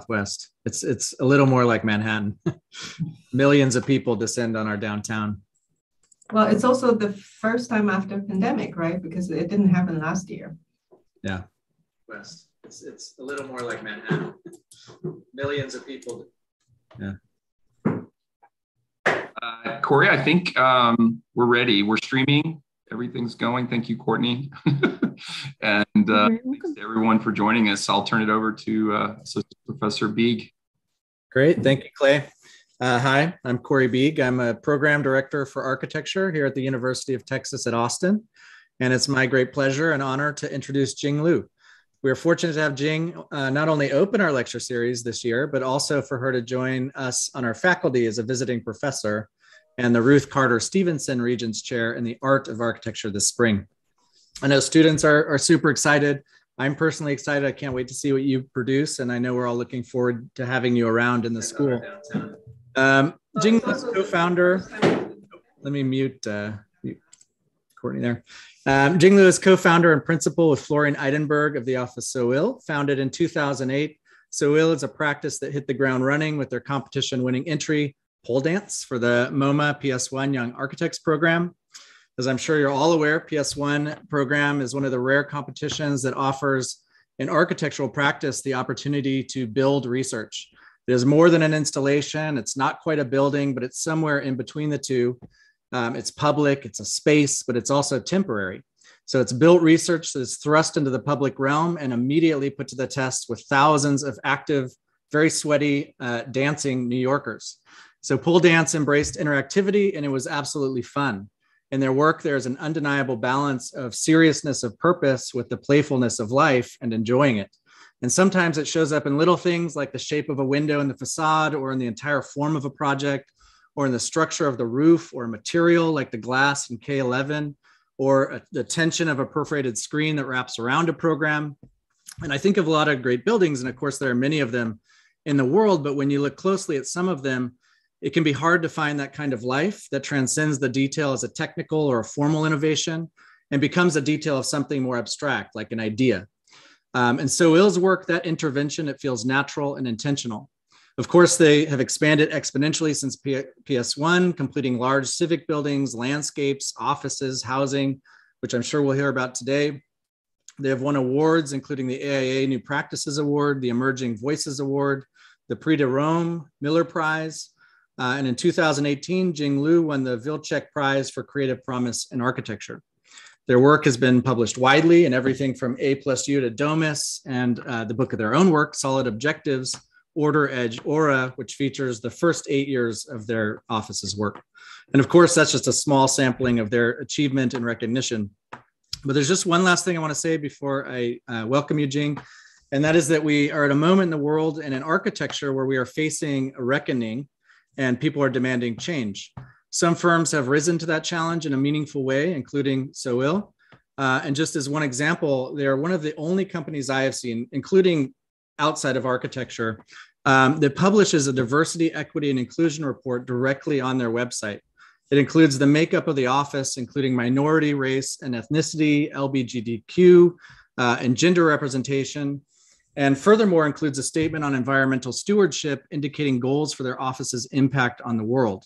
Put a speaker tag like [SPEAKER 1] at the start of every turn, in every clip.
[SPEAKER 1] Southwest. It's it's a little more like Manhattan. Millions of people descend on our downtown.
[SPEAKER 2] Well, it's also the first time after pandemic, right? Because it didn't happen last year.
[SPEAKER 1] Yeah. West. It's, it's a little more like Manhattan. Millions of people. Yeah.
[SPEAKER 3] Uh, Kory, I think um, we're ready. We're streaming. Everything's going. Thank you, Courtney. and uh, thanks to everyone for joining us. I'll turn it over to uh, Professor Bieg.
[SPEAKER 1] Great. Thank you, Clay. Uh, hi, I'm Kory Bieg. I'm a program director for architecture here at the University of Texas at Austin. And it's my great pleasure and honor to introduce Jing Liu. We are fortunate to have Jing uh, not only open our lecture series this year, but also for her to join us on our faculty as a visiting professor and the Ruth Carter Stevenson Regents Chair in the Art of Architecture this spring. I know students are, are super excited. I'm personally excited. I can't wait to see what you produce. And I know we're all looking forward to having you around in the school. Um, Jing co-founder. Let me mute, uh, mute Courtney there. Um, Jing is co-founder and principal with Florian Idenburg of the office So founded in 2008. So is a practice that hit the ground running with their competition-winning entry pole dance for the MoMA PS1 Young Architects program. As I'm sure you're all aware, PS1 program is one of the rare competitions that offers in architectural practice the opportunity to build research. It is more than an installation. It's not quite a building, but it's somewhere in between the two. Um, it's public, it's a space, but it's also temporary. So it's built research that is thrust into the public realm and immediately put to the test with thousands of active, very sweaty, uh, dancing New Yorkers. So pole dance embraced interactivity and it was absolutely fun. In their work, there's an undeniable balance of seriousness of purpose with the playfulness of life and enjoying it. And sometimes it shows up in little things like the shape of a window in the facade or in the entire form of a project or in the structure of the roof or material like the glass in K11 or a, the tension of a perforated screen that wraps around a program. And I think of a lot of great buildings, and of course, there are many of them in the world, but when you look closely at some of them, it can be hard to find that kind of life that transcends the detail as a technical or a formal innovation and becomes a detail of something more abstract, like an idea. Um, and so Ill's work, that intervention, it feels natural and intentional. Of course, they have expanded exponentially since P- PS1, completing large civic buildings, landscapes, offices, housing, which I'm sure we'll hear about today. They have won awards, including the AIA New Practices Award, the Emerging Voices Award, the Prix de Rome, Miller Prize, uh, and in 2018, Jing Liu won the Vilcek Prize for Creative Promise in Architecture. Their work has been published widely in everything from A plus U to Domus and uh, the book of their own work, Solid Objectives, Order Edge Aura, which features the first eight years of their office's work. And of course, that's just a small sampling of their achievement and recognition. But there's just one last thing I want to say before I uh, welcome you, Jing, and that is that we are at a moment in the world and in architecture where we are facing a reckoning and people are demanding change. Some firms have risen to that challenge in a meaningful way, including SO-IL. Uh, and just as one example, they're one of the only companies I have seen, including outside of architecture, um, that publishes a diversity, equity, and inclusion report directly on their website. It includes the makeup of the office, including minority, race, and ethnicity, LGBTQ, uh, and gender representation, and furthermore includes a statement on environmental stewardship indicating goals for their office's impact on the world.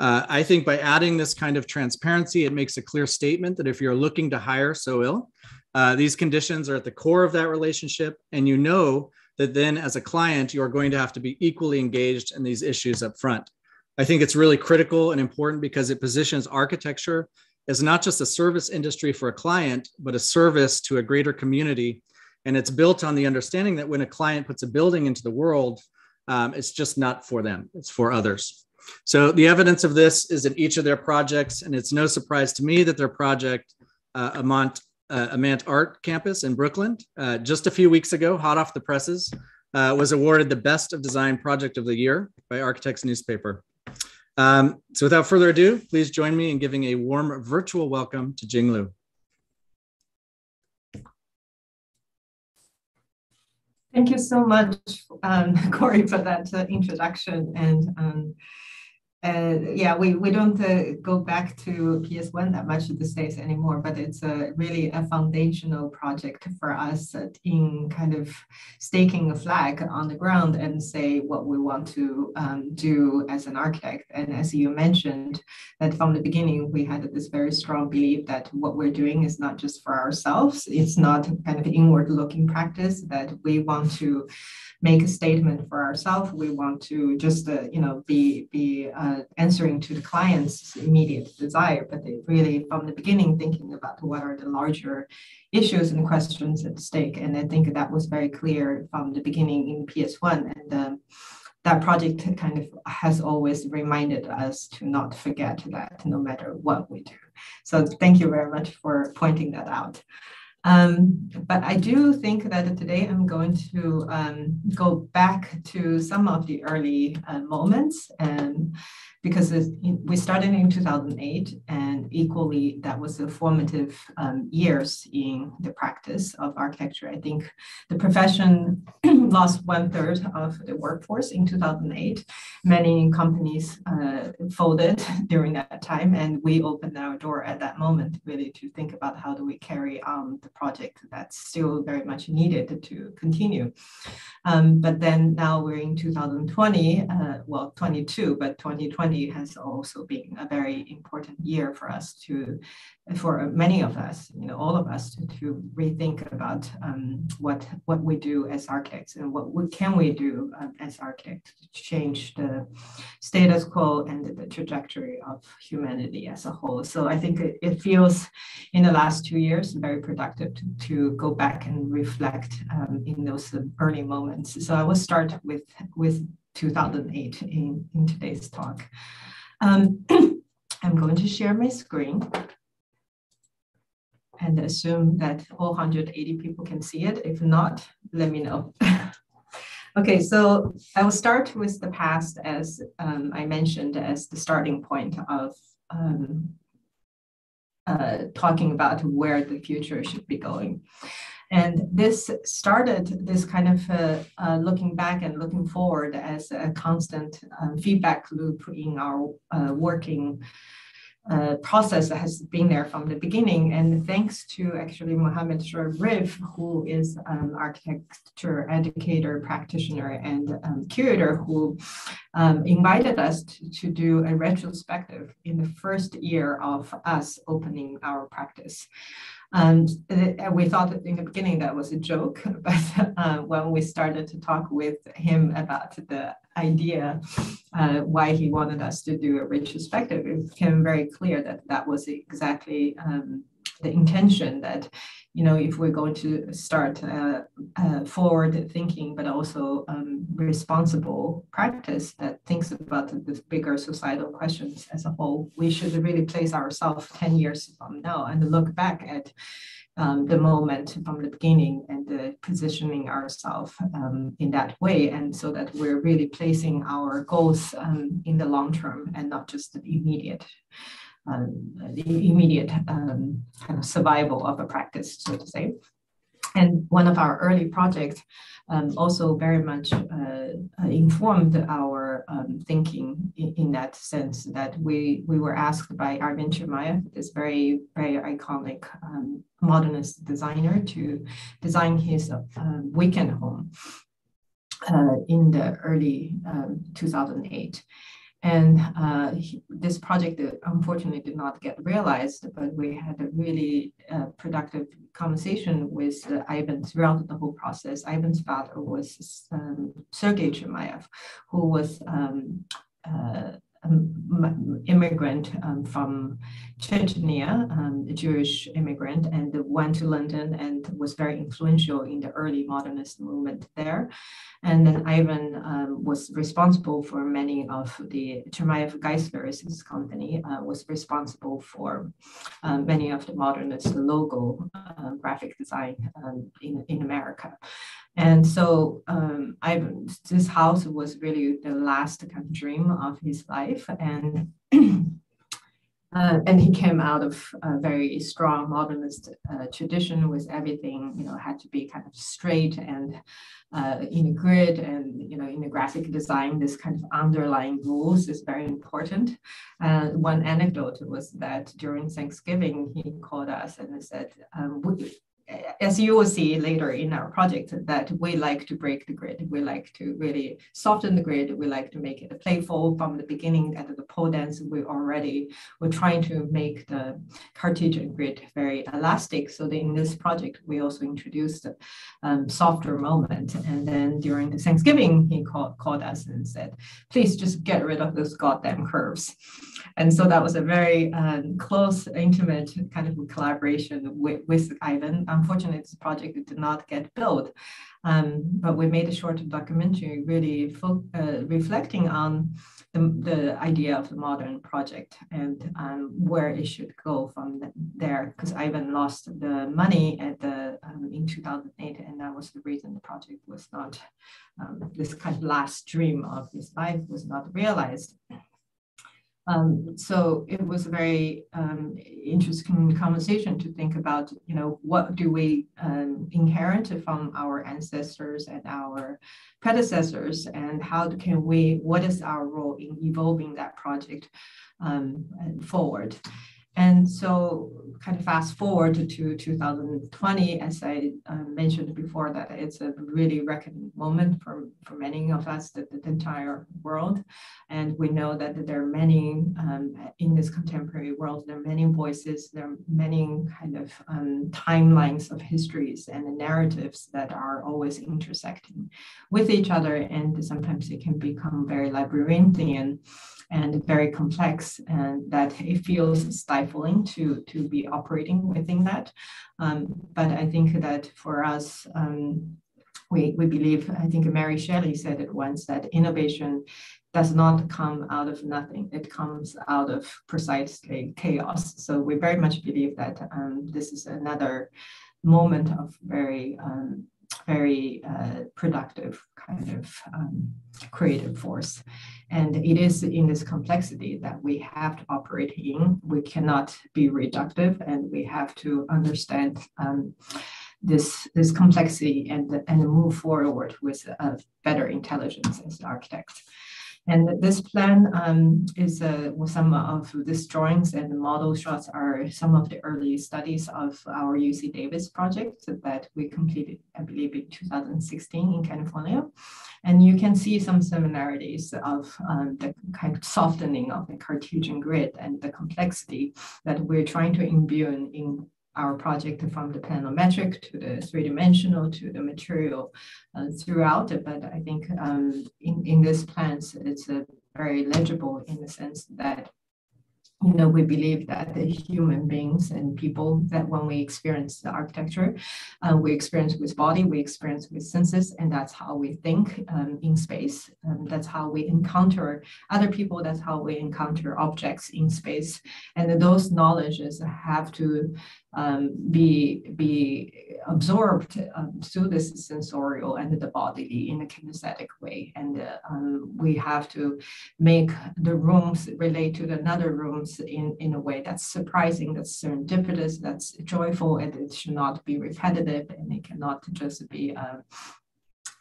[SPEAKER 1] Uh, I think by adding this kind of transparency, it makes a clear statement that if you're looking to hire SO-IL, uh, these conditions are at the core of that relationship. And you know that then as a client, you are going to have to be equally engaged in these issues up front. I think it's really critical and important because it positions architecture as not just a service industry for a client, but a service to a greater community. And it's built on the understanding that when a client puts a building into the world, um, it's just not for them, it's for others. So the evidence of this is in each of their projects, and it's no surprise to me that their project, uh, Amant, uh, Amant Art Campus in Brooklyn, uh, just a few weeks ago, hot off the presses, uh, was awarded the Best of Design Project of the Year by Architects Newspaper. Um, so without further ado, please join me in giving a warm virtual welcome to Jing Liu.
[SPEAKER 2] Thank you so much, um, Kory, for that uh, introduction. And um, and yeah, we, we don't uh, go back to PS1 that much these days anymore, but it's a, really a foundational project for us in kind of staking a flag on the ground and say what we want to um, do as an architect. And as you mentioned, that from the beginning, we had this very strong belief that what we're doing is not just for ourselves, it's not kind of inward looking practice, that we want to make a statement for ourselves. We want to just, uh, you know, be, be uh, answering to the client's immediate desire, but they really, from the beginning, thinking about what are the larger issues and questions at stake. And I think that was very clear from the beginning in PS1. And um, that project kind of has always reminded us to not forget that no matter what we do. So thank you very much for pointing that out. Um, but I do think that today I'm going to um, go back to some of the early uh, moments and because we started in 2008 and equally that was the formative um, years in the practice of architecture. I think the profession lost one third of the workforce in 2008. Many companies uh, folded during that time and we opened our door at that moment really to think about how do we carry on the project that's still very much needed to continue. Um, but then now we're in 2020, uh, well, 22, but 2020 2020 has also been a very important year for us to, for many of us, you know, all of us to, to rethink about um, what what we do as architects and what, what can we do um, as architects to change the status quo and the trajectory of humanity as a whole. So I think it, it feels in the last two years very productive to, to go back and reflect um, in those early moments. So I will start with with 2008 in, in today's talk. Um, I'm going to share my screen and assume that all 180 people can see it. If not, let me know. okay, so I will start with the past as um, I mentioned as the starting point of um, uh, talking about where the future should be going. And this started this kind of uh, uh, looking back and looking forward as a constant um, feedback loop in our uh, working uh, process that has been there from the beginning. And thanks to actually Mohammed Sharif, who is an architecture educator, practitioner, and um, curator, who um, invited us to, to do a retrospective in the first year of us opening our practice. And we thought in the beginning that was a joke, but uh, when we started to talk with him about the idea uh, why he wanted us to do a retrospective, it became very clear that that was exactly um, the intention that you know if we're going to start uh, uh, forward thinking but also um, responsible practice that thinks about the bigger societal questions as a whole we should really place ourselves 10 years from now and look back at um, the moment from the beginning and the positioning ourselves um, in that way. And so that we're really placing our goals um, in the long term and not just the immediate the immediate um, kind of survival of a practice, so to say. And one of our early projects um, also very much uh, informed our um, thinking in, in, that sense that we, we were asked by Ivan Chermayeff, this very, very iconic um, modernist designer, to design his uh, weekend home uh, in the early um, 2008. And uh, this project uh, unfortunately did not get realized, but we had a really uh, productive conversation with uh, Ivan throughout the whole process. Ivan's father was um, Sergei Chermayeff, who was um, uh, immigrant um, from Chechnya, um, a Jewish immigrant, and went to London and was very influential in the early modernist movement there. And then Ivan um, was responsible for many of the Chermayeff Geismar's his company uh, was responsible for um, many of the modernist logo uh, graphic design um, in, in America. And so um, I, this house was really the last kind of dream of his life. And Uh, and he came out of a very strong modernist uh, tradition with everything, you know, had to be kind of straight and uh, in a grid. And, you know, in the graphic design, this kind of underlying rules is very important. One anecdote was that during Thanksgiving, he called us and said, um, as you will see later in our project, that we like to break the grid. We like to really soften the grid. We like to make it playful from the beginning at the pole dance. We already were trying to make the Cartesian grid very elastic. So in this project, we also introduced a um, softer moment. And then during the Thanksgiving, he called, called us and said, please just get rid of those goddamn curves. And so that was a very um, close, intimate kind of collaboration with, with Ivan. Unfortunately, this project did not get built, um, but we made a short documentary really uh, reflecting on the, the, idea of the modern project and um, where it should go from the, there. Because Ivan lost the money at the um, in 2008, and that was the reason the project was not um, this kind of last dream of his life was not realized. Um, so it was a very um, interesting conversation to think about, you know, what do we um, inherit from our ancestors and our predecessors, and how can we, what is our role in evolving that project um, forward? And so kind of fast forward to 2020, as I uh, mentioned before, that it's a really reckoning moment for, for many of us, the, the entire world. And we know that there are many, um, in this contemporary world, there are many voices, there are many kind of um, timelines of histories and narratives that are always intersecting with each other. And sometimes it can become very labyrinthian and very complex and that it feels stifling to, to be operating within that. Um, but I think that for us, um, we, we believe, I think Mary Shelley said it once, that innovation does not come out of nothing. It comes out of precisely chaos. So we very much believe that um, this is another moment of very um, very uh, productive kind of um, creative force. And it is in this complexity that we have to operate in. We cannot be reductive and we have to understand um, this, this complexity and, and move forward with a better intelligence as architects. And this plan um, is uh, some of these drawings and the model shots are some of the early studies of our UC Davis project that we completed, I believe, in 2016 in California. And you can see some similarities of um, the kind of softening of the Cartesian grid and the complexity that we're trying to imbue in, in our project from the planimetric to the three-dimensional to the material uh, throughout it. But I think um, in, in this plans, it's a very legible in the sense that you know, we believe that the human beings and people that when we experience the architecture, uh, we experience with body, we experience with senses, and that's how we think um, in space. Um, that's how we encounter other people. That's how we encounter objects in space. And those knowledges have to um, be be absorbed um, through this sensorial and the bodily in a kinesthetic way. And uh, um, we have to make the rooms relate to the other rooms in, in a way that's surprising, that's serendipitous, that's joyful, and it should not be repetitive, and it cannot just be uh,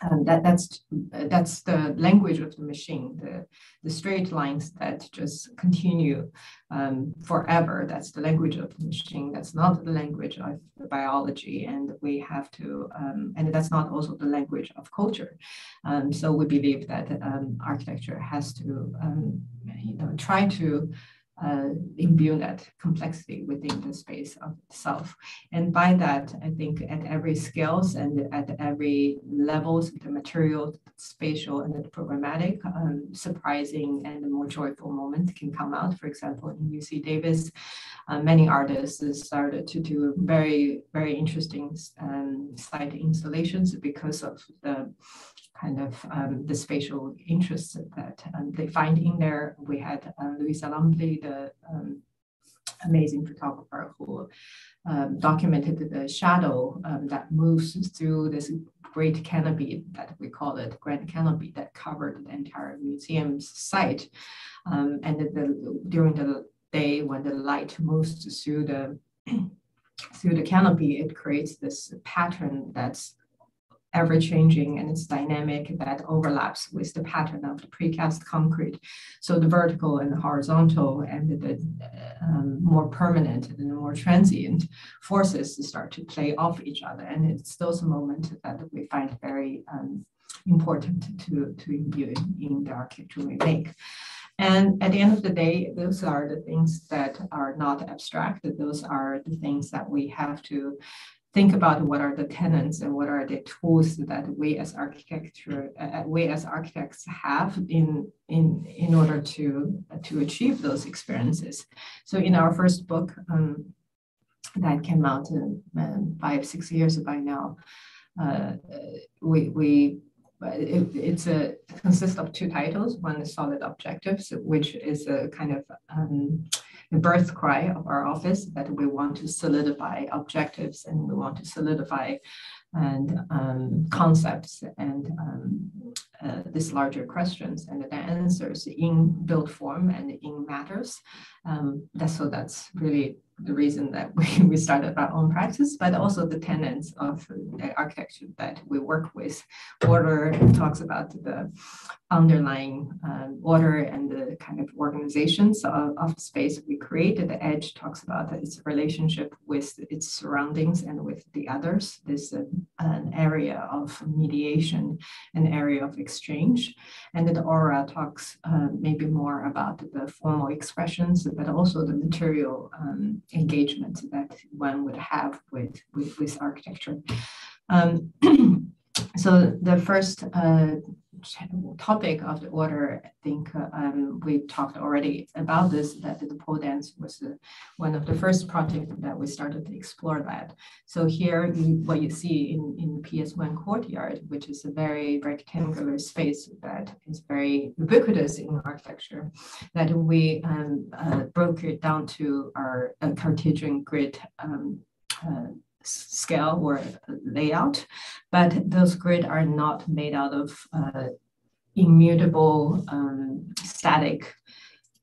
[SPEAKER 2] um, that that's that's the language of the machine the the straight lines that just continue um, forever. That's the language of the machine. That's not the language of the biology and we have to um, and that's not also the language of culture. Um, so we believe that um, architecture has to um, you know try to uh, imbue that complexity within the space of itself. And by that, I think at every scales and at every levels, of the material, spatial, and the programmatic, um, surprising and more joyful moment can come out. For example, in UC Davis, uh, many artists started to do very, very interesting um, site installations because of the kind of um, the spatial interests that um, they find in there. We had uh, Luisa Lambri, the um, amazing photographer who um, documented the shadow um, that moves through this great canopy that we call it grand canopy that covered the entire museum's site. And the, the, during the day when the light moves through the through the canopy, it creates this pattern that's ever changing and it's dynamic that overlaps with the pattern of the precast concrete. So the vertical and the horizontal and the um, more permanent and the more transient forces start to play off each other. And it's those moments that we find very um, important to, to imbue in the architecture we make. And at the end of the day, those are the things that are not abstract. Those are the things that we have to think about what are the tenants and what are the tools that we as architecture uh, we as architects have in in in order to to achieve those experiences. So in our first book um, that came out in, um, five six years by now uh, we we it, it's a consists of two titles. One is solid objectives which is a kind of um, the birth cry of our office that we want to solidify objectives and we want to solidify and um, concepts and um, uh, these larger questions and the answers in built form and in matters. Um, that's so that's really the reason that we, we started our own practice, but also the tenets of the architecture that we work with. Order talks about the underlying um, order and the kind of organizations of, of space we create. The edge talks about its relationship with its surroundings and with the others. This uh, an area of mediation, an area of exchange. And the aura talks uh, maybe more about the formal expressions, but also the material um, engagement that one would have with, with, with architecture. Um, so the first uh, topic of the order, I think um, we talked already about this, that the pole dance was one of the first projects that we started to explore that. So here, what you see in, in PS1 courtyard, which is a very rectangular space that is very ubiquitous in architecture, that we um, uh, broke it down to our uh, Cartesian grid um, uh, scale or layout, but those grid are not made out of uh, immutable um, static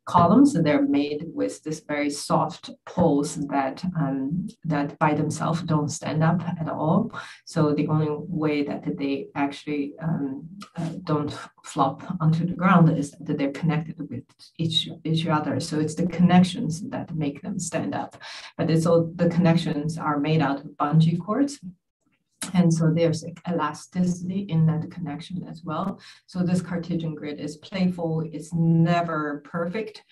[SPEAKER 2] columns. They're made with this very soft poles that um, that by themselves don't stand up at all. So the only way that they actually um, uh, don't flop onto the ground is that they're connected with each each other. So it's the connections that make them stand up. But it's all the connections are made out of bungee cords and so there's elasticity in that connection as well. So this Cartesian grid is playful, it's never perfect,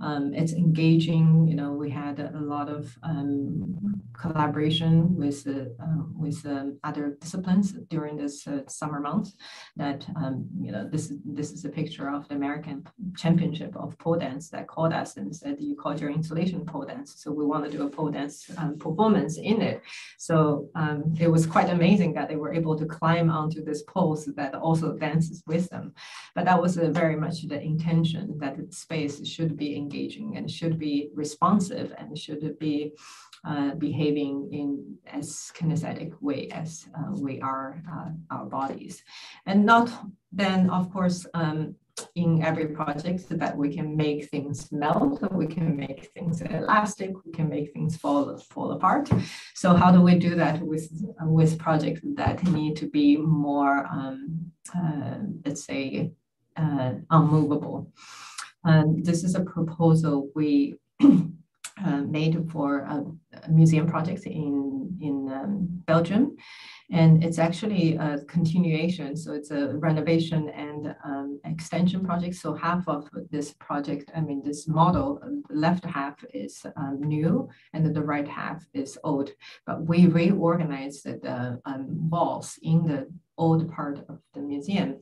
[SPEAKER 2] um, it's engaging. You know, we had a, lot of um, collaboration with uh, with um, other disciplines during this uh, summer months. That um, you know, this this is a picture of the American Championship of pole dance that called us and said you called your installation pole dance, so we want to do a pole dance um, performance in it. So it was quite amazing that they were able to climb onto this poles that also dances with them. But that was uh, very much the intention that the space should be engaging and should be responsive and should be uh, behaving in as kinesthetic way as uh, we are uh, our bodies. And not then, of course, um, in every project so that we can make things melt, we can make things elastic, we can make things fall fall apart. So how do we do that with with projects that need to be more, um, uh, let's say, uh, unmovable? And this is a proposal we uh, made for museum project in, in um, Belgium. And it's actually a continuation. So it's a renovation and um, extension project. So half of this project, I mean, this model, the left half is um, new and the right half is old. But we reorganized the um, walls in the old part of the museum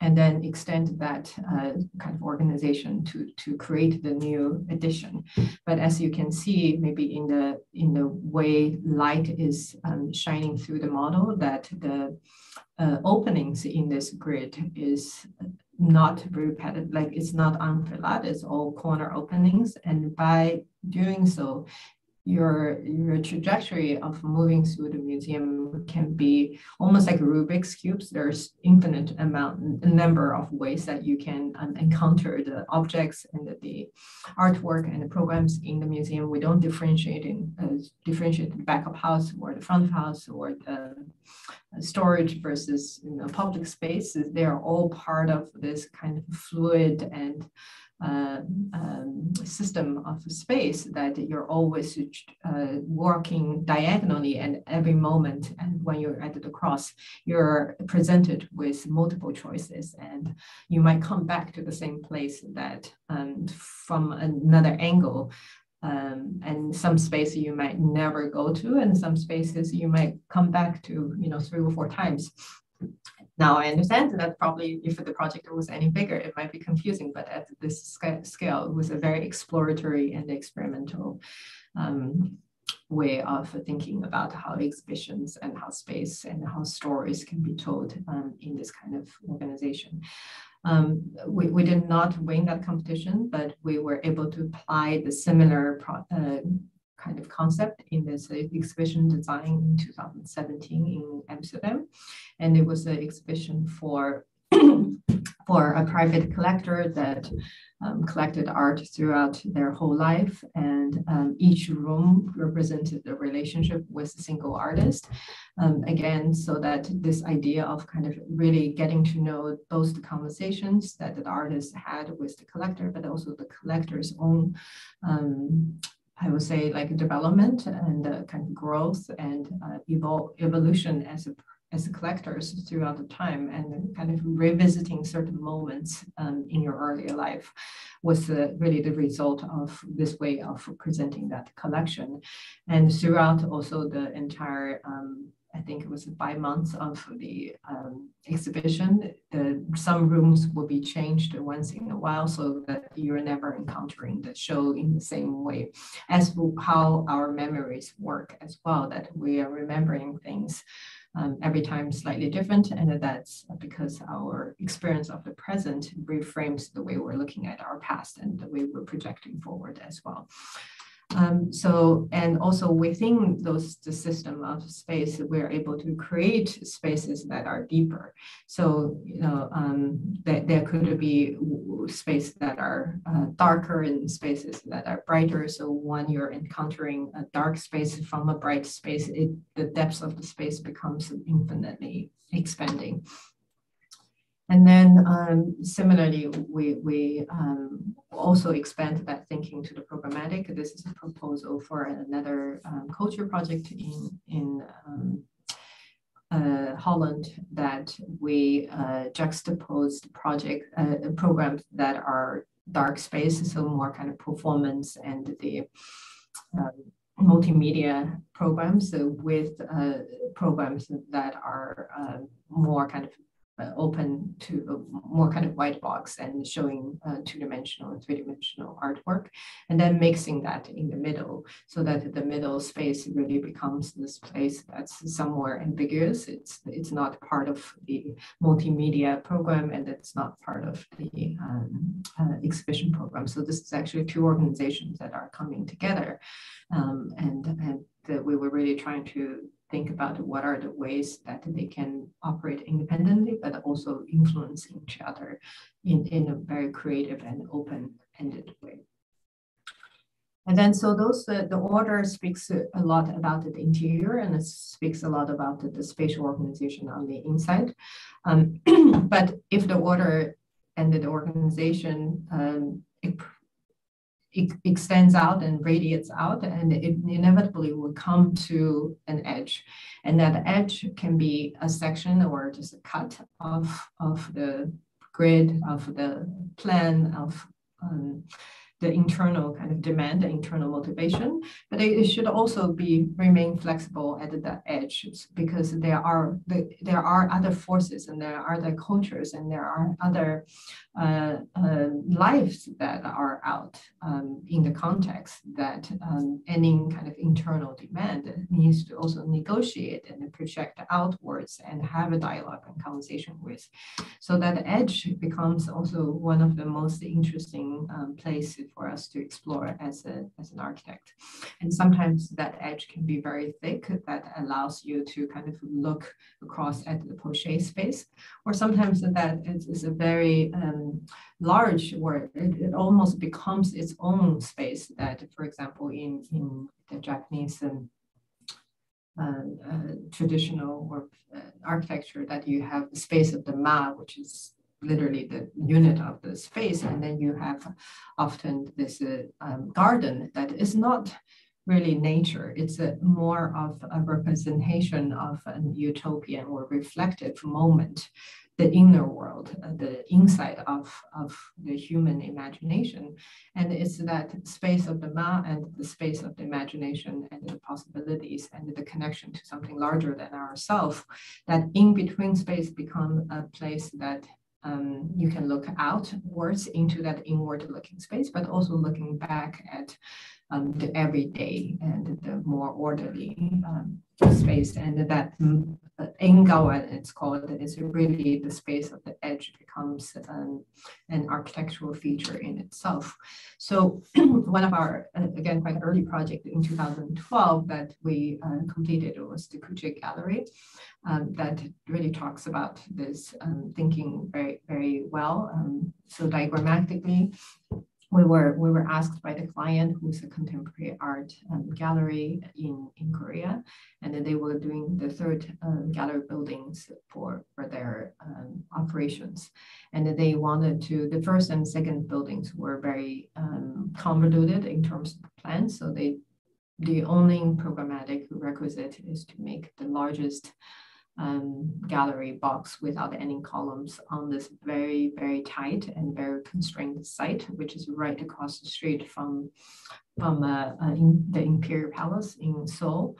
[SPEAKER 2] and then extend that uh, kind of organization to, to create the new edition. But as you can see, maybe in the in the way light is um, shining through the model, that the uh, openings in this grid is not repetitive, like it's not unfilled, it's all corner openings. And by doing so, your your trajectory of moving through the museum can be almost like Rubik's cubes. There's infinite amount, number of ways that you can um, encounter the objects and the, the, artwork and the programs in the museum. We don't differentiate in uh, differentiate the back of house or the front of house or the uh, storage versus you know, public spaces. They are all part of this kind of fluid and uh, um, system of space that you're always uh, working diagonally and every moment and when you're at the cross you're presented with multiple choices and you might come back to the same place that um, from another angle um, and some spaces you might never go to and some spaces you might come back to you know three or four times now I understand that probably if the project was any bigger, it might be confusing, but at this scale, it was a very exploratory and experimental um, way of thinking about how exhibitions and how space and how stories can be told um, in this kind of organization. Um, we, we did not win that competition, but we were able to apply the similar uh, kind of concept in this exhibition design in 2017 in Amsterdam. And it was an exhibition for, for a private collector that um, collected art throughout their whole life. And um, each room represented the relationship with a single artist. Um, again, so that this idea of kind of really getting to know both the conversations that the artist had with the collector, but also the collector's own um, I would say like development and uh, kind of growth and uh, evol evolution as a as collectors throughout the time and kind of revisiting certain moments um, in your earlier life was uh, really the result of this way of presenting that collection. And throughout also the entire um, I think it was five months of the um, exhibition. The, some rooms will be changed once in a while so that you're never encountering the show in the same way as how our memories work as well, that we are remembering things um, every time slightly different. And that's because our experience of the present reframes the way we're looking at our past and the way we're projecting forward as well. Um, so, and also within those the system of space, we're able to create spaces that are deeper. So, you know, um, that there could be space that are uh, darker and spaces that are brighter. So when you're encountering a dark space from a bright space, it, the depth of the space becomes infinitely expanding. And then um, similarly, we, we um, also expand that thinking to the programmatic. This is a proposal for another um, culture project in, in um, uh, Holland that we uh, juxtaposed project uh, programs that are dark space, so more kind of performance and the um, multimedia programs with uh, programs that are uh, more kind of uh, open to more kind of white box and showing uh, two-dimensional and three-dimensional artwork, and then mixing that in the middle so that the middle space really becomes this place that's somewhere ambiguous. It's it's not part of the multimedia program and it's not part of the um, uh, exhibition program. So this is actually two organizations that are coming together, um, and and that we were really trying to think about what are the ways that they can operate independently, but also influence each other in, in a very creative and open-ended way. And then, so those, uh, the order speaks a lot about the interior and it speaks a lot about the, the spatial organization on the inside. Um, but if the order and the organization um, it extends out and radiates out and it inevitably will come to an edge. And that edge can be a section or just a cut of, of the grid of the plan of um, the internal kind of demand, the internal motivation, but it, should also be remain flexible at the edge because there are there are other forces and there are other cultures and there are other uh, uh, lives that are out um, in the context that um, any kind of internal demand needs to also negotiate and project outwards and have a dialogue and conversation with. So that edge becomes also one of the most interesting um, places for us to explore as, a, as an architect. And sometimes that edge can be very thick that allows you to kind of look across at the poché space, or sometimes that is, is a very um, large where it, it, almost becomes its own space that, for example, in, in the Japanese um, uh, uh, traditional or uh, architecture that you have the space of the ma, which is literally the unit of the space, and then you have often this uh, um, garden that is not really nature. It's a more of a representation of an utopian or reflective moment the inner world, uh, the inside of, of the human imagination. And it's that space of the ma and the space of the imagination and the possibilities and the connection to something larger than ourselves, that in between space become a place that um, you can look outwards into that inward looking space, but also looking back at um, the everyday and the more orderly um, space. And that mm, Engawa, it's called, is really the space of the edge becomes um, an architectural feature in itself. So one of our, uh, again, quite early project in 2012 that we uh, completed was the Kukje Gallery um, that really talks about this um, thinking very, very well. Um, so diagrammatically, we were we were asked by the client who's a contemporary art um, gallery in in Korea, and then they were doing the third um, gallery buildings for for their um, operations, and they wanted to the first and second buildings were very um, convoluted in terms of plans, so they the only programmatic requisite is to make the largest um, gallery box without any columns on this very, very tight and very constrained site, which is right across the street from, from uh, uh, the Imperial Palace in Seoul.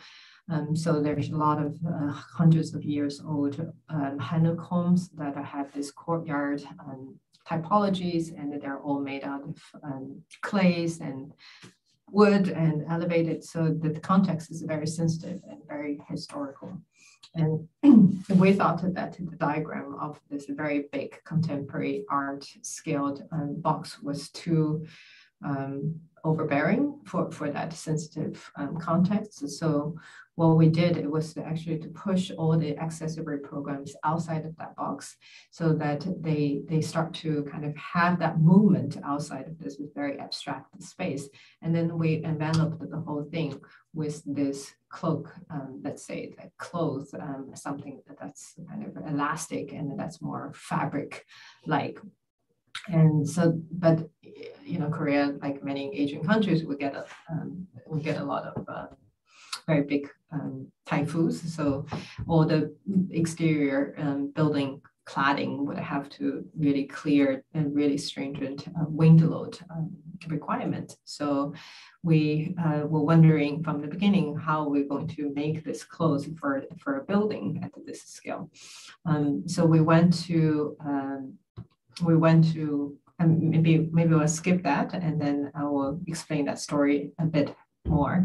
[SPEAKER 2] Um, so there's a lot of uh, hundreds of years old um, hanoks that have this courtyard um, typologies, and they're all made out of um, clays and wood and elevated. So that the context is very sensitive and very historical. And we thought that the diagram of this very big contemporary art scaled um, box was too um, overbearing for, for that sensitive um, context. So what we did it was to actually to push all the accessibility programs outside of that box so that they they start to kind of have that movement outside of this very abstract space and then we enveloped the whole thing with this cloak um, let's say that clothes um, something that's kind of elastic and that's more fabric like and so but you know korea like many asian countries we get a um, we get a lot of uh, very big um, typhoons. So all the exterior um, building cladding would have to really clear and really stringent uh, wind load um, requirement. So we uh, were wondering from the beginning how we're going to make this close for, for a building at this scale. Um, so we went to um, we went to maybe maybe we'll skip that and then I will explain that story a bit more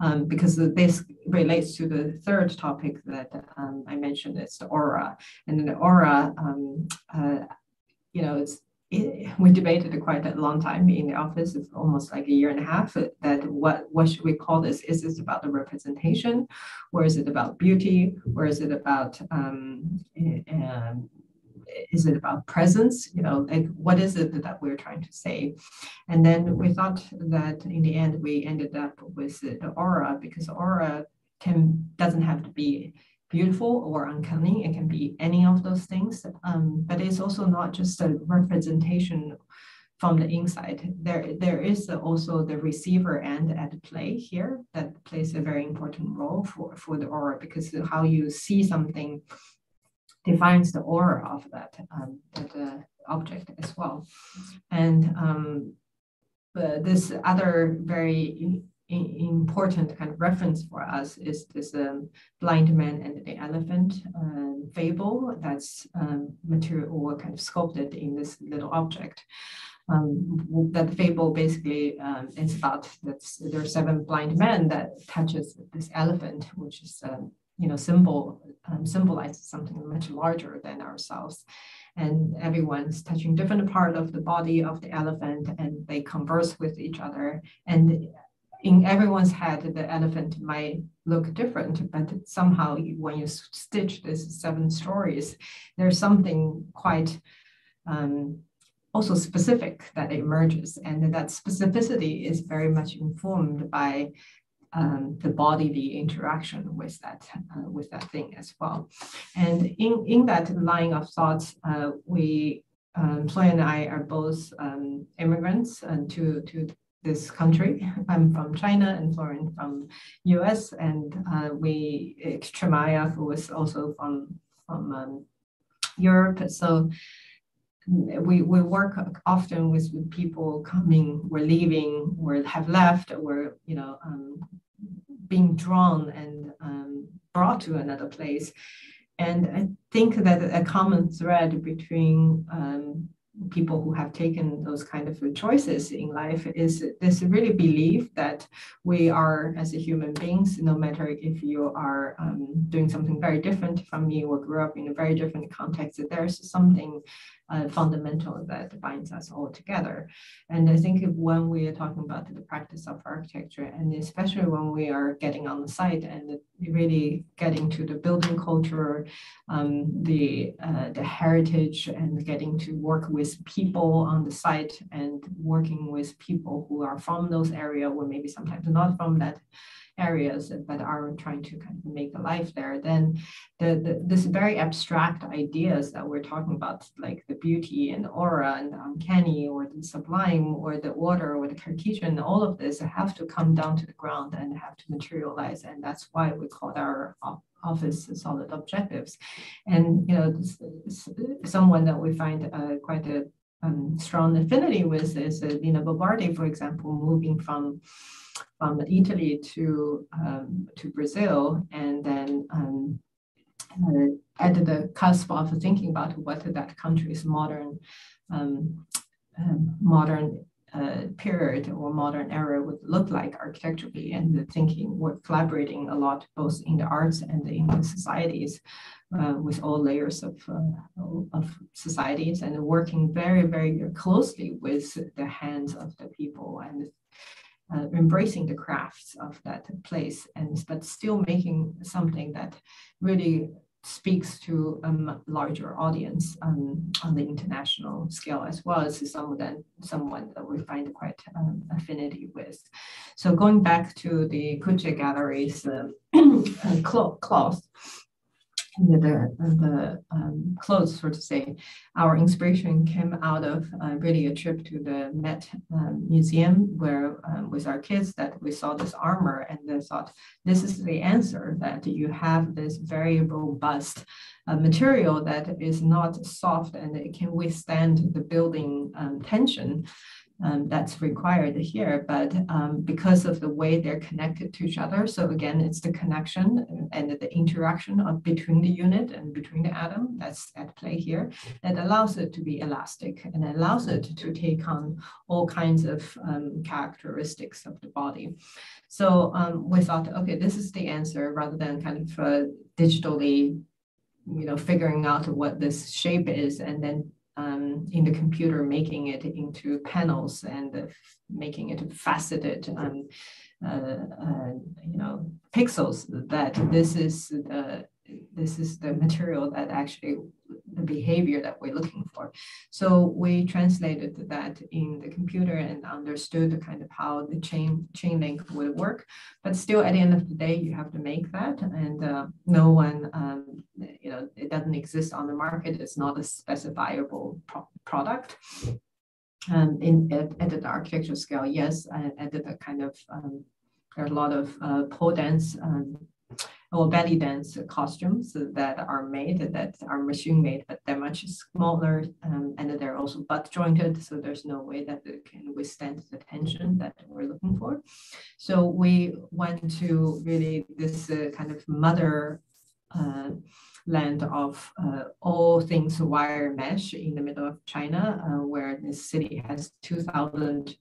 [SPEAKER 2] um, because this relates to the third topic that um, I mentioned, it's the aura. And the aura, um, uh, you know, it's it, we debated quite a long time in the office. It's almost like a year and a half. That what what should we call this? Is this about the representation, or is it about beauty, or is it about um, um is it about presence? You know, like what is it that we're trying to say? And then we thought that in the end we ended up with the aura because aura can doesn't have to be beautiful or uncanny. It can be any of those things. Um, but it's also not just a representation from the inside. There, there is also the receiver end at play here that plays a very important role for, for the aura because how you see something defines the aura of that, um, that uh, object as well. And um, this other very important kind of reference for us is this um, blind man and the elephant um, fable that's um, material or kind of sculpted in this little object. Um, that fable basically um, is about that there are seven blind men that touches this elephant, which is um, you know, symbol um, symbolizes something much larger than ourselves. and everyone's touching different part of the body of the elephant and they converse with each other and in everyone's head the elephant might look different but somehow when you stitch these seven stories there's something quite um, also specific that emerges and that specificity is very much informed by um, the bodily interaction with that uh, with that thing as well. And in, in that line of thoughts, uh, we um, Floy and I are both um, immigrants uh, to to this country. I'm from China and Florian from US, and uh, we Chermayeff, who was also from from um, Europe. So we, we work often with people coming, we're leaving, or have left, or you know, um, being drawn and um, brought to another place. And I think that a common thread between um, people who have taken those kind of choices in life is this really belief that we are as a human beings no matter if you are um, doing something very different from me or grew up in a very different context that there's something uh, fundamental that binds us all together. And I think when we are talking about the practice of architecture, and especially when we are getting on the site and really getting to the building culture, um, the uh, the heritage, and getting to work with people on the site and working with people who are from those areas, or maybe sometimes not from that areas that are trying to kind of make a life there, then the, the this very abstract ideas that we're talking about, like the beauty and aura and the uncanny or the sublime or the order or the Cartesian, all of this have to come down to the ground and have to materialize. And that's why we call our office solid objectives. And you know, someone that we find uh, quite a um, strong affinity with is uh, Lina Bo Bardi, for example, moving from from Italy to um, to Brazil, and then um, uh, at the cusp of thinking about what that country's modern um, um, modern uh, period or modern era would look like architecturally, and the thinking we're collaborating a lot both in the arts and in the societies. Uh, with all layers of, uh, of societies and working very, very closely with the hands of the people and uh, embracing the crafts of that place and but still making something that really speaks to a larger audience um, on the international scale as well as someone someone that we find quite um, affinity with. So going back to the Kukje Gallery's uh, cloth, the, the um, clothes, so to say, our inspiration came out of uh, really a trip to the Met um, Museum where um, with our kids that we saw this armor and they thought this is the answer that you have this very robust uh, material that is not soft and it can withstand the building um, tension um, that's required here, but um, because of the way they're connected to each other. So again, it's the connection and the interaction of between the unit and between the atom that's at play here that allows it to be elastic and allows it to take on all kinds of um, characteristics of the body. So um, we thought, okay, this is the answer rather than kind of uh, digitally you know, figuring out what this shape is and then um, in the computer, making it into panels and uh, making it faceted, um, uh, uh, you know, pixels. That this is the this is the material that actually the behavior that we're looking for. So we translated that in the computer and understood the kind of how the chain chain link would work. But still, at the end of the day, you have to make that, and uh, no one, um, you know, it doesn't exist on the market. It's not a specifiable pro product. Um, in at, at the architecture scale, yes, at the kind of um, there are a lot of uh, pole dance um, or belly dance costumes that are made that are machine made, but they're much smaller um, and they're also butt jointed. So there's no way that it can withstand the tension that we're looking for. So we went to really this uh, kind of mother uh, land of uh, all things wire mesh in the middle of China, uh, where this city has 2,000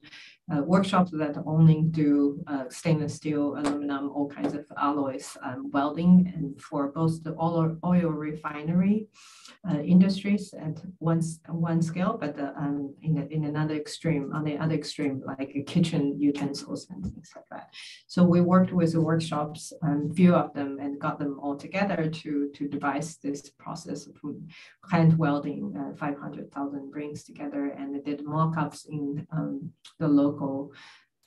[SPEAKER 2] uh, workshops that only do uh, stainless steel, aluminum, all kinds of alloys um, welding, and for both the oil, oil refinery uh, industries at one, one scale, but the, um, in, the, in another extreme, on the other extreme, like kitchen utensils and things like that. So we worked with the workshops, a um, few of them, and got them all together to, to devise this process of hand welding uh, 500,000 rings together and they did mock-ups in um, the local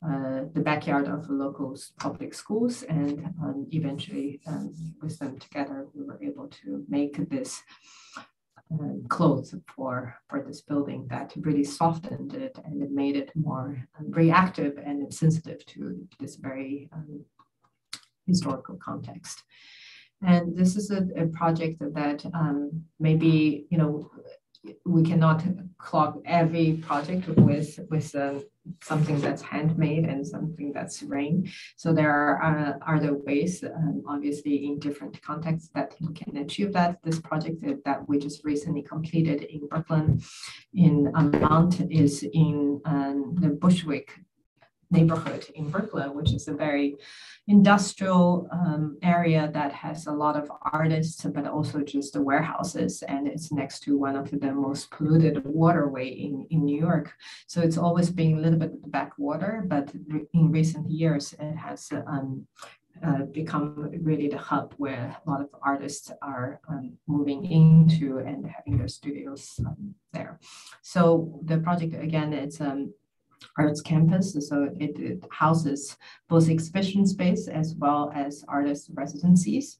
[SPEAKER 2] uh, the backyard of local public schools and um, eventually um, with them together we were able to make this uh, clothes for for this building that really softened it and it made it more um, reactive and sensitive to this very um, historical context. And this is a, a project that um, maybe you know we cannot clog every project with with uh, something that's handmade and something that's rain. So there are uh, other ways, um, obviously in different contexts that we can achieve that. This project that we just recently completed in Brooklyn in Mount is in um, the Bushwick neighborhood in Brooklyn, which is a very industrial um, area that has a lot of artists, but also just the warehouses. And it's next to one of the most polluted waterway in, in New York. So it's always been a little bit of backwater, but in recent years, it has um, uh, become really the hub where a lot of artists are um, moving into and having their studios um, there. So the project again, it's um, arts campus. So it, it, houses both exhibition space as well as artist residencies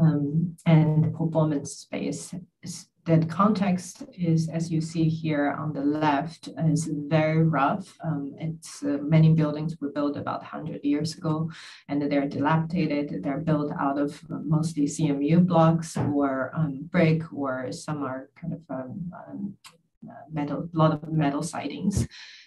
[SPEAKER 2] um, and performance space. That context is, as you see here on the left, is very rough. Um, it's uh, many buildings were built about 100 years ago, and they're dilapidated. They're built out of mostly CMU blocks or um, brick, or some are kind of um, um metal, a lot of metal sidings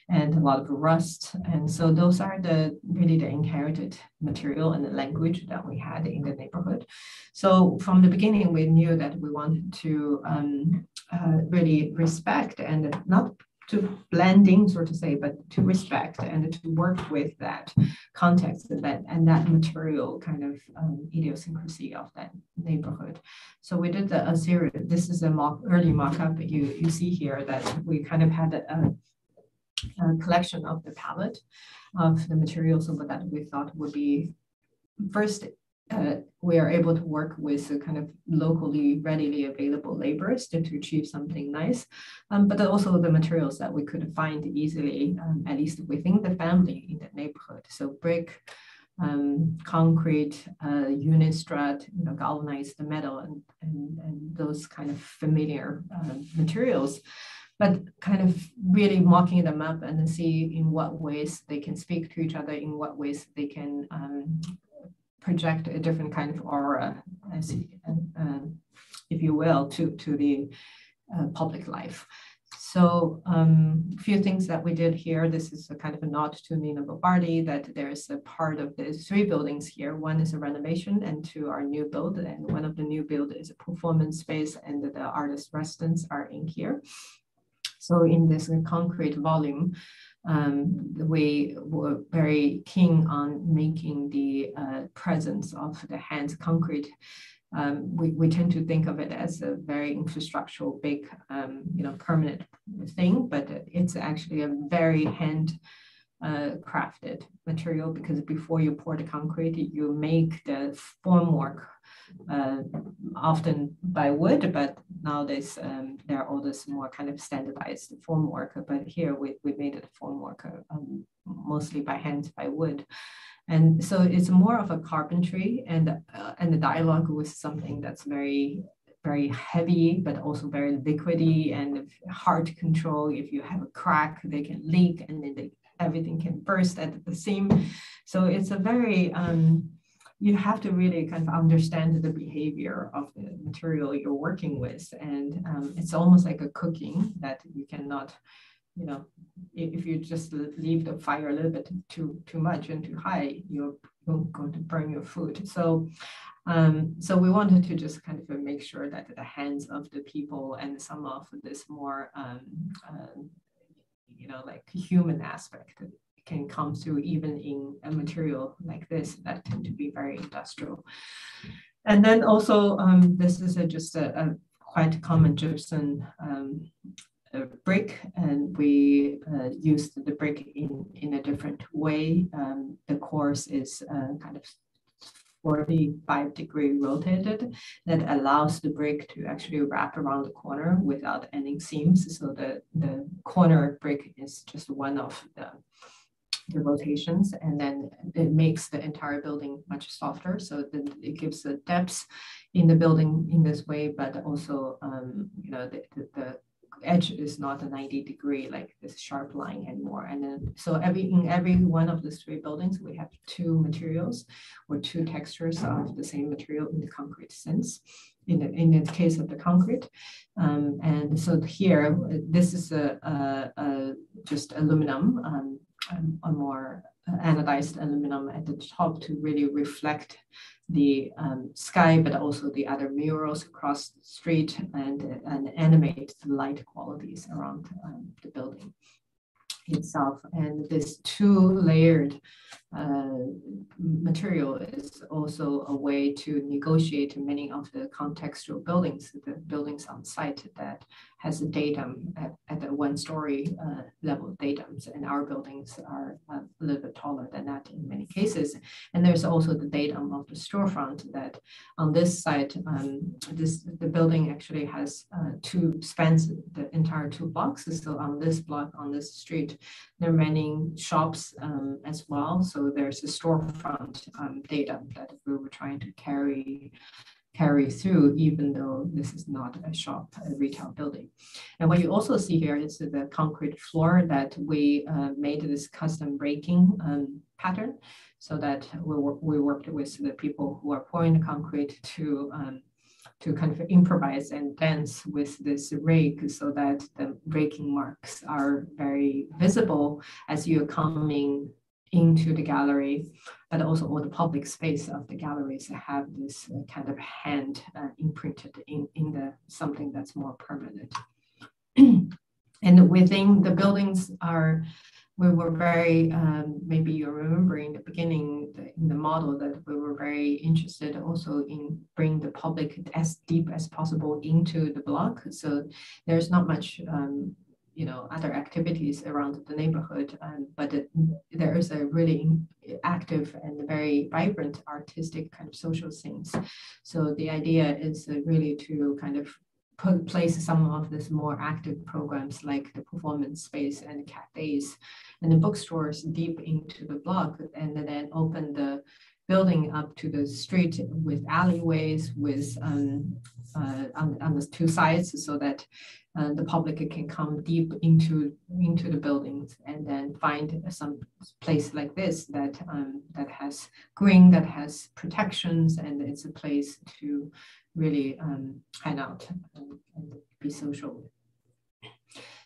[SPEAKER 2] and a lot of rust. And so those are the really the inherited material and the language that we had in the neighborhood. So from the beginning, we knew that we wanted to um, uh, really respect and not to blend in, so to say, but to respect and to work with that context and that and that material kind of um, idiosyncrasy of that neighborhood. So we did a, a series. This is a mock, early mock-up. You you see here that we kind of had a, a collection of the palette of the materials that we thought would be first uh, we are able to work with kind of locally readily available laborers to, to achieve something nice, um, but also the materials that we could find easily, um, at least within the family in the neighborhood. So brick, um, concrete, uh, Unistrut, you know, galvanized metal, and, and, and those kind of familiar uh, materials but kind of really mocking them up and then see in what ways they can speak to each other, in what ways they can um, project a different kind of aura, as, uh, if you will, to, to the uh, public life. So um, a few things that we did here. This is a kind of a nod to Lina Bo Bardi that there's a part of the three buildings here. One is a renovation and two are new build. And one of the new build is a performance space and the artist residents are in here. So in this concrete volume, um, we were very keen on making the uh, presence of the hands concrete. Um, we, we tend to think of it as a very infrastructural, big, um, you know, permanent thing, but it's actually a very hand uh, crafted material because before you pour the concrete, you make the formwork often by wood, but nowadays um, there are all this more kind of standardized formwork. But here we, we made it formwork um, mostly by hand, by wood. And so it's more of a carpentry and, uh, and the dialogue with something that's very very heavy, but also very liquidy and hard control. If you have a crack, they can leak and then they, everything can burst at the seam. So it's a very um, you have to really kind of understand the behavior of the material you're working with. And um, it's almost like a cooking that you cannot, you know, if you just leave the fire a little bit too, too much and too high, you're going to burn your food. So Um, so we wanted to just kind of make sure that the hands of the people and some of this more, um, uh, you know, like human aspect can come through even in a material like this that tend to be very industrial. And then also, um, this is a, just a, a, quite common gypsum um, brick, and we uh, used the brick in, in a different way. Um, the course is uh, kind of 45 degree rotated that allows the brick to actually wrap around the corner without any seams. So the, the corner brick is just one of the, the rotations and then it makes the entire building much softer. So it gives the depth in the building in this way, but also, um, you know, the, the, the edge is not a 90 degree like this sharp line anymore. And then so every in every one of the three buildings, we have two materials or two textures of the same material in the concrete sense. In the, in the case of the concrete. Um, and so here, this is a, a, a just aluminum, um, a more anodized aluminum at the top to really reflect the um, sky, but also the other murals across the street and, and animate the light qualities around um, the building itself. And this two layered uh, material is also a way to negotiate many of the contextual buildings, the buildings on site that has a datum at, at the one story uh, level datums and our buildings are a little bit taller than that in many cases. And there's also the datum of the storefront that on this site, um, this the building actually has uh, two spans the entire two blocks. So on this block, on this street, there are many shops um, as well. So there's a storefront um, data that we were trying to carry carry through, even though this is not a shop, a retail building. And what you also see here is the concrete floor that we uh, made this custom breaking um, pattern so that we, we worked with the people who are pouring the concrete to um, to kind of improvise and dance with this rake so that the raking marks are very visible as you're coming into the gallery, but also all the public space of the galleries have this uh, kind of hand uh, imprinted in, in the something that's more permanent. and within the buildings are, we were very, um, maybe you remember in the beginning the, in the model that we were very interested also in bringing the public as deep as possible into the block. So there's not much um, you know other activities around the neighborhood um, but it, there is a really active and very vibrant artistic kind of social scenes. So the idea is uh, really to kind of put place some of these more active programs like the performance space and cafes and the bookstores deep into the block and then open the building up to the street with alleyways with um, uh, on, on the two sides so that uh, the public can come deep into into the buildings and then find some place like this that um, that has green, that has protections, and it's a place to really um, hang out and, and be social.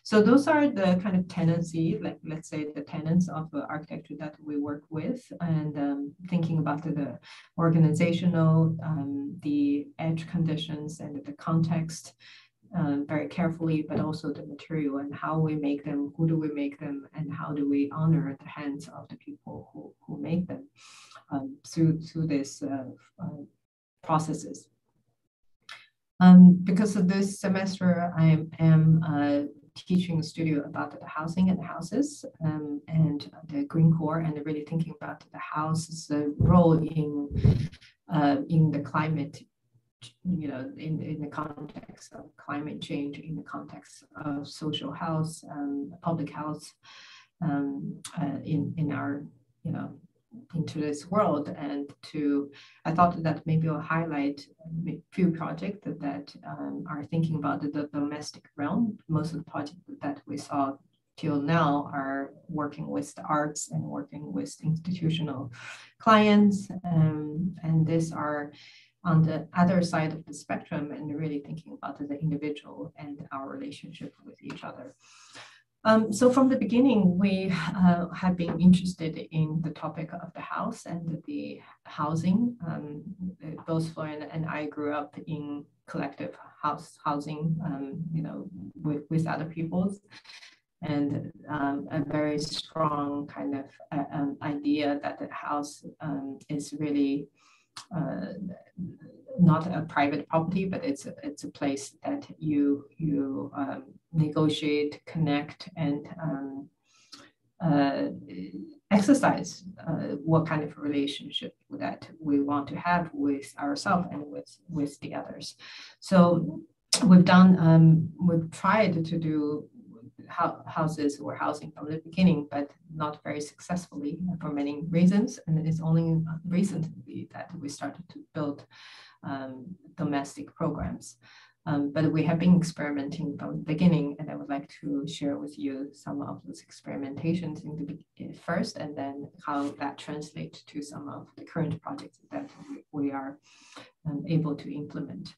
[SPEAKER 2] So those are the kind of tendency, like let's say the tenants of architecture that we work with and um, thinking about the, organizational, um, the edge conditions and the context um, very carefully, but also the material and how we make them, who do we make them, and how do we honor the hands of the people who, who make them um, through, through these uh, uh, processes. Um, because of this semester, I am uh, teaching a studio about the housing and the houses um, and the green core and really thinking about the house's role in uh, in the climate you know, in, in the context of climate change, in the context of social health, um, public health, um, uh, in, in our, you know, into this world and to i thought that maybe i'll highlight a few projects that, that um, are thinking about the, the, domestic realm most of the projects that we saw till now are working with the arts and working with institutional clients um, and these are on the other side of the spectrum and really thinking about the individual and our relationship with each other. Um, so from the beginning, we uh, have been interested in the topic of the house and the housing. Um, both Florian and I grew up in collective house housing, um, you know, with, with other people's and um, a very strong kind of uh, um, idea that the house um, is really uh, not a private property, but it's a, it's a place that you you negotiate, connect, and um, uh, exercise uh, what kind of relationship that we want to have with ourselves and with with the others. So we've done um, we've tried to do houses or housing from the beginning, but not very successfully for many reasons. And it's only recently that we started to build um, domestic programs. Um, but we have been experimenting from the beginning, and I would like to share with you some of those experimentations in the first, and then how that translates to some of the current projects that we are um, able to implement.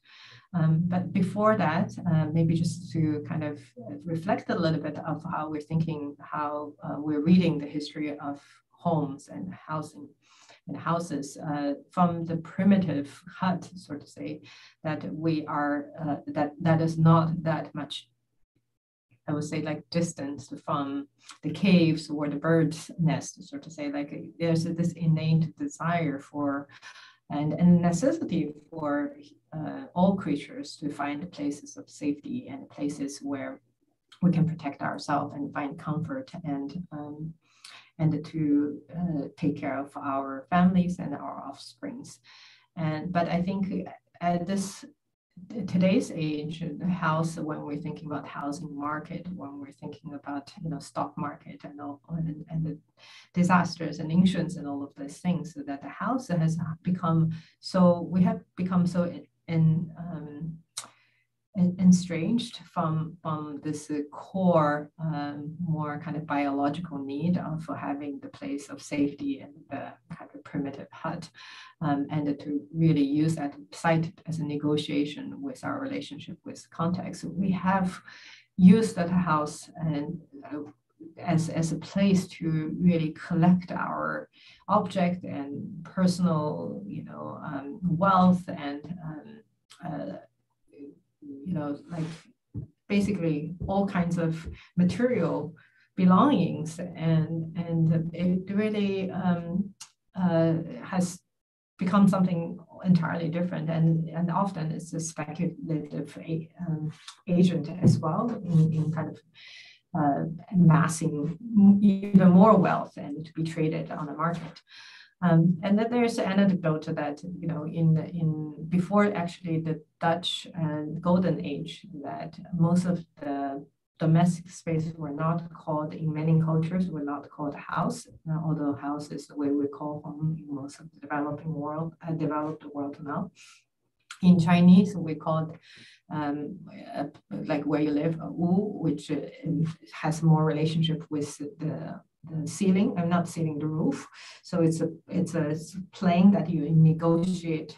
[SPEAKER 2] Um, but before that, uh, maybe just to kind of reflect a little bit of how we're thinking, how uh, we're reading the history of homes and housing houses uh, from the primitive hut, so to say, that we are, uh, that, that is not that much I would say like distance from the caves or the bird's nest, so to say, like there's this innate desire for and a necessity for uh, all creatures to find places of safety and places where we can protect ourselves and find comfort and um, and to uh, take care of our families and our offsprings. And but I think at this today's age, the house, when we're thinking about housing market, when we're thinking about you know stock market and all and, and the disasters and insurance and all of these things, so that the house has become so we have become so in, in um, estranged from from this core um, more kind of biological need of for having the place of safety and the kind of primitive hut um, and to really use that site as a negotiation with our relationship with context we have used that house and uh, as, as a place to really collect our object and personal you know um, wealth and um, uh, you know, like basically all kinds of material belongings and and it really um, uh, has become something entirely different and and often it's a speculative um, agent as well in, in kind of uh, amassing even more wealth and to be traded on the market. Um, and then there's an anecdote to that you know in in before actually the Dutch and Golden Age that most of the domestic spaces were not called in many cultures were not called house, uh, although house is the way we call home in most of the developing world, uh, developed world now. In Chinese, we call it um, uh, like where you live, a wu, which uh, has more relationship with the the ceiling. I'm not ceiling the roof. So it's a it's a plane that you negotiate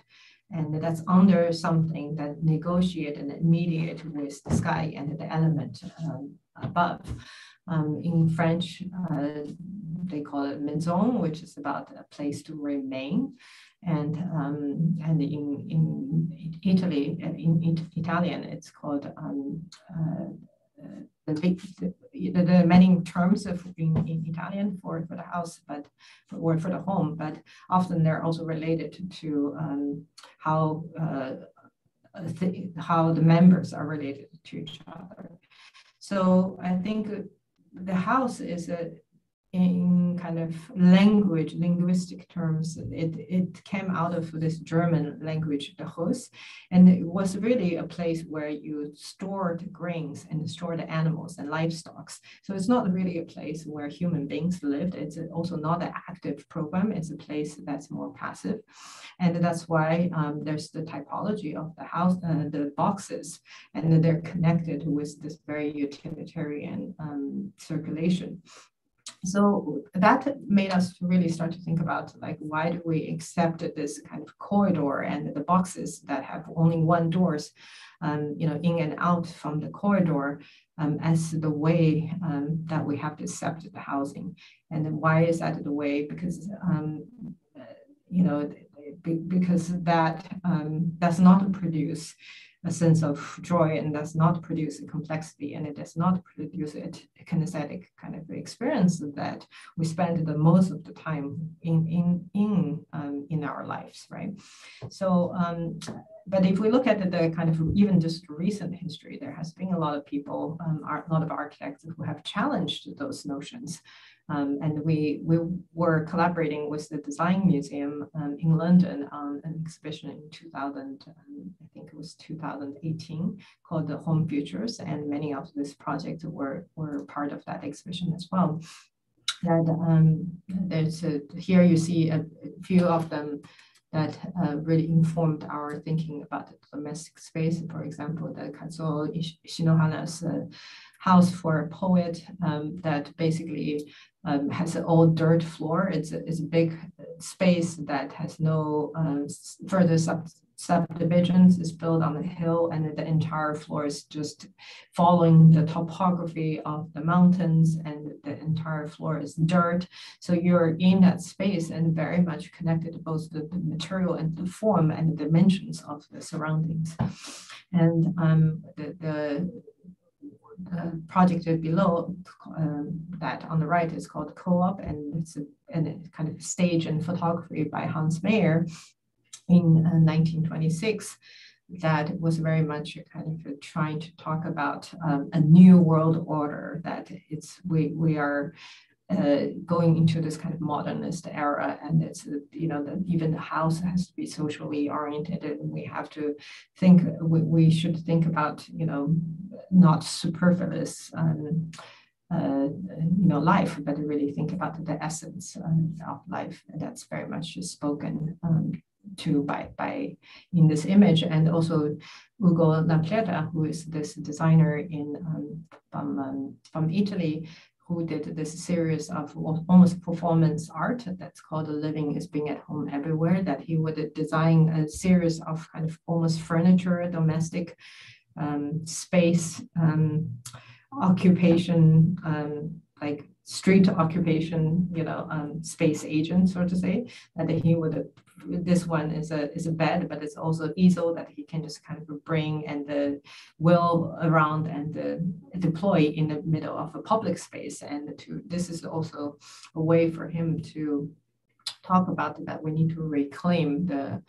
[SPEAKER 2] and that's under something that negotiate and mediate with the sky and the element um, above. Um, in French, uh, they call it maison, which is about a place to remain. And, um, and in, in Italy, in Italian, it's called um, uh, the, the, many terms of in, in Italian for, for the house, but or for the home, but often they're also related to um, how uh, th how the members are related to each other. So I think the house is a in kind of language, linguistic terms, it, it came out of this German language, the Haus, and it was really a place where you stored grains and stored animals and livestock. So it's not really a place where human beings lived. It's also not an active program. It's a place that's more passive. And that's why um, there's the typology of the house, uh, the boxes, and they're connected with this very utilitarian um, circulation so that made us really start to think about like why do we accept this kind of corridor and the boxes that have only one doors um, you know in and out from the corridor um, as the way um, that we have to accept the housing. And then why is that the way? Because, um, you know, because that um, does not produce a sense of joy and does not produce a complexity and it does not produce a, kinesthetic kind of experience that we spend the most of the time in in in um, in our lives, right? So, um, but if we look at the, the, kind of even just recent history, there has been a lot of people, um, a lot of architects who have challenged those notions. Um, and we, we were collaborating with the Design Museum um, in London on an exhibition in 2000, um, I think it was 2018, called the Home Futures. And many of these projects were, were part of that exhibition as well. That um, there's a, here you see a, few of them that uh, really informed our thinking about the domestic space. For example, the Kazuo Shinohara's uh, house for a poet um, that basically um, has an old dirt floor. It's a, it's a big space that has no um, further sub subdivisions. It's built on a hill and the entire floor is just following the topography of the mountains and the entire floor is dirt. So you're in that space and very much connected to both the, the material and the form and the dimensions of the surroundings. And um, the, the uh, project below uh, that on the right is called Co-op, and it's a, and kind of stage and photography by Hannes Meyer in uh, 1926 that was very much kind of trying to talk about um, a new world order that it's we we are uh, going into this kind of modernist era and it's you know that even the house has to be socially oriented and we have to think we, we should think about you know not superfluous um, uh, you know life but really think about the essence uh, of life. And that's very much spoken um, to by by in this image. And also Ugo La Pietra, who is this designer in um, from um, from Italy, who did this series of almost performance art that's called The Living is Being at Home Everywhere, that he would design a series of kind of almost furniture, domestic um, space, um, occupation, um, like street occupation, you know, um, space agent, so to say, that he would this one is a is a bed, but it's also easel that he can just kind of bring and the wheel around and uh, deploy in the middle of a public space. And to this is also a way for him to talk about that we need to reclaim the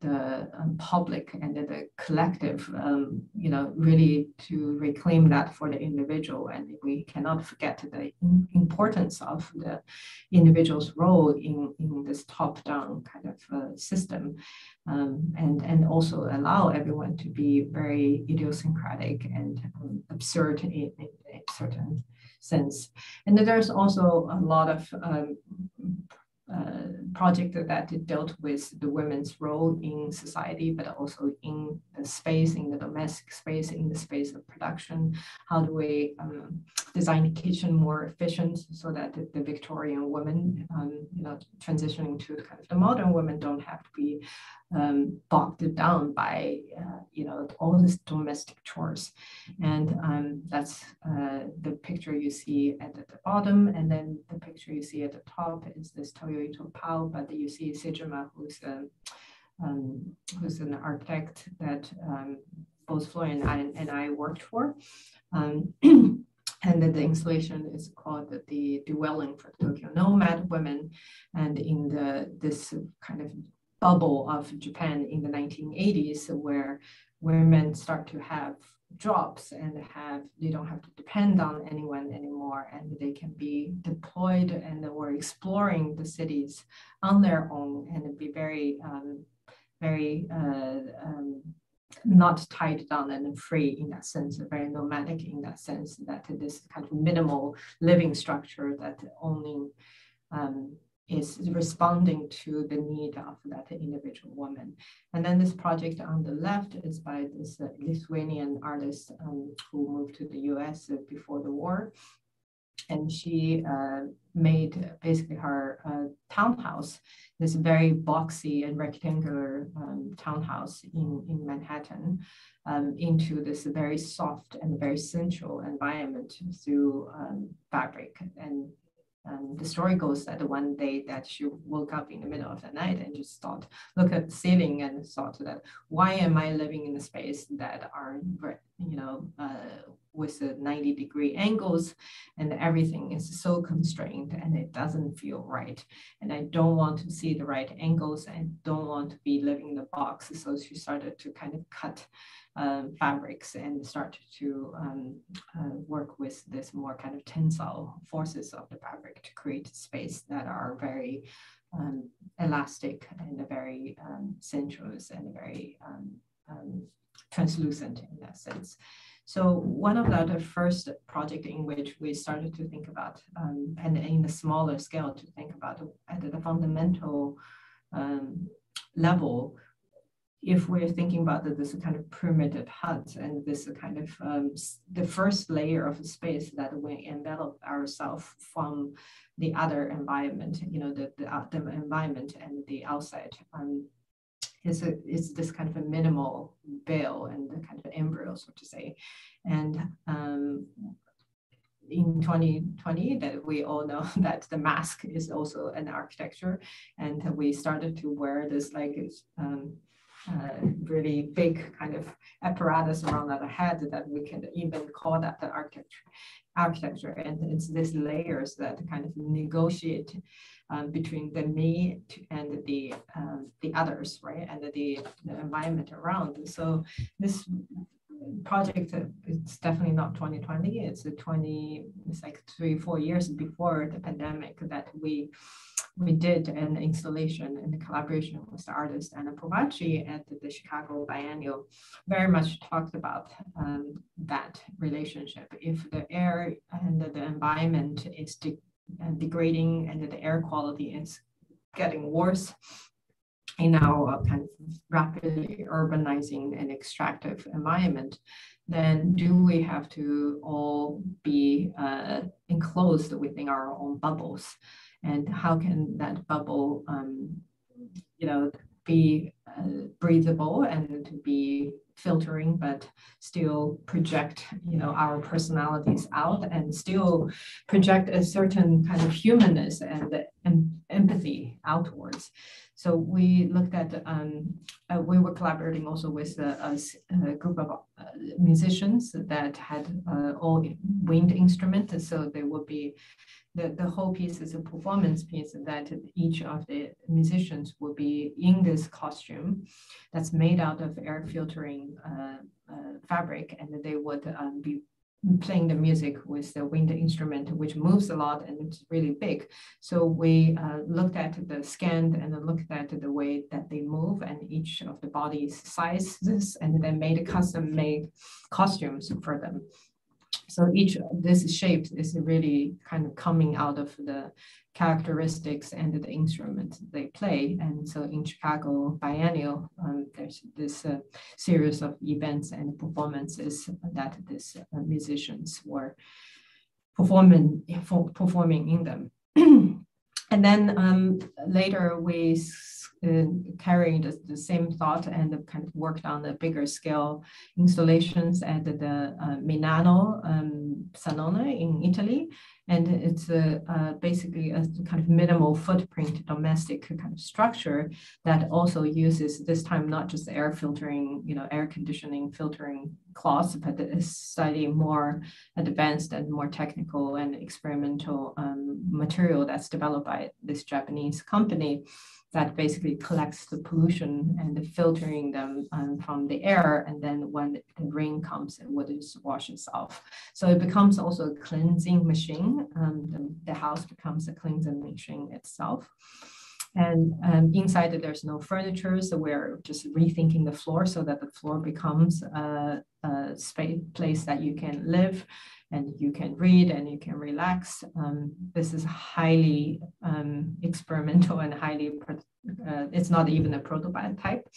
[SPEAKER 2] the um, public and the, the collective, um, you know, really to reclaim that for the individual. And we cannot forget the importance of the individual's role in, in this top-down kind of uh, system. Um, and, and also allow everyone to be very idiosyncratic and um, absurd in, in, certain sense. And there's also a lot of um, project that dealt with the women's role in society, but also in the space, in the domestic space, in the space of production. How do we um, design the kitchen more efficient so that the, the Victorian women, um, you know, transitioning to kind of the modern women don't have to be um, bogged down by, uh, you know, all these domestic chores. And um, that's uh, the picture you see at the, bottom. And then the picture you see at the top is this Toyo Ito Pao, but you see Sejima, who's, a, um, who's an architect that um, both Florian and I, and I worked for. Um, and then the installation is called the, the dwelling for Tokyo nomad women. And in the this kind of bubble of Japan in the 1980s where women start to have jobs and have they don't have to depend on anyone anymore and they can be deployed and or exploring the cities on their own and be very um, very uh, um, not tied down and free in that sense, very nomadic in that sense, that this kind of minimal living structure that only um, is responding to the need of that individual woman. And then this project on the left is by this uh, Lithuanian artist um, who moved to the US before the war. and she uh, made basically her uh, townhouse, this very boxy and rectangular um, townhouse in, in Manhattan, um, into this very soft and very sensual environment through um, fabric. And um, the story goes that the one day that she woke up in the middle of the night and just thought, look at the ceiling and thought that why am I living in a space that are, you know, uh, with the 90 degree angles and everything is so constrained and it doesn't feel right. And I don't want to see the right angles. I don't want to be living in the box. So she started to kind of cut um, fabrics and start to um, uh, work with this more kind of tensile forces of the fabric to create space that are very um, elastic and very um, sensuous and very um, um, translucent in that sense. So one of the, the, first project in which we started to think about, um, and in a smaller scale to think about at the fundamental um, level, if we're thinking about the, this kind of primitive hut and this kind of um, the first layer of space that we envelop ourselves from the other environment, you know, the, the, uh, the environment and the outside. Um, is a, is this kind of a minimal veil and the kind of embryo, so to say. And um, in 2020 that we all know that the mask is also an architecture and we started to wear this like um, uh, really big kind of apparatus around our head that we can even call that the architecture architecture and it's these layers that kind of negotiate um, between the me and the um, the others, right, and the, the environment around. So this project it's definitely not 2020 it's a 20 it's like three four years before the pandemic that we we did an installation in the collaboration with the artist Ana Prvački at the Chicago Biennial, very much talked about um, that relationship. If the air and the environment is de degrading and the air quality is getting worse in our kind of rapidly urbanizing and extractive environment, then do we have to all be uh, enclosed within our own bubbles? And how can that bubble, um, you know, be uh, breathable and to be filtering, but still project, you know, our personalities out and still project a certain kind of humanness and, and empathy outwards. So we looked at, um, uh, we were collaborating also with a, a, a group of uh, musicians that had uh, all wind instruments. So they would be the, the whole piece is a performance piece that each of the musicians will be in this costume that's made out of air filtering uh, uh, fabric and they would um, be playing the music with the wind instrument, which moves a lot and it's really big. So we uh, looked at the scanned and looked at the way that they move and each of the body's sizes and then made custom made costumes for them. So each of these shapes is really kind of coming out of the characteristics and the instrument they play. And so in Chicago Biennial, um, there's this uh, series of events and performances that these uh, musicians were performing, performing in them. and then um, later we uh, carrying the, the, same thought and kind of worked on the bigger scale installations at the uh, Milano um, Salone in Italy. And it's a, basically a kind of minimal footprint domestic kind of structure that also uses this time not just air filtering, you know, air conditioning filtering cloths, but is slightly more advanced and more technical and experimental um, material that's developed by this Japanese company that basically collects the pollution and the filtering them um, from the air. And then when the rain comes, it would just washes off. So it becomes also a cleansing machine. Um, the, the house becomes a cleansing machine itself. And um, inside there's no furniture, so we're just rethinking the floor so that the floor becomes a, a space place that you can live and you can read and you can relax. Um, this is highly um, experimental and highly, uh, it's not even a prototype.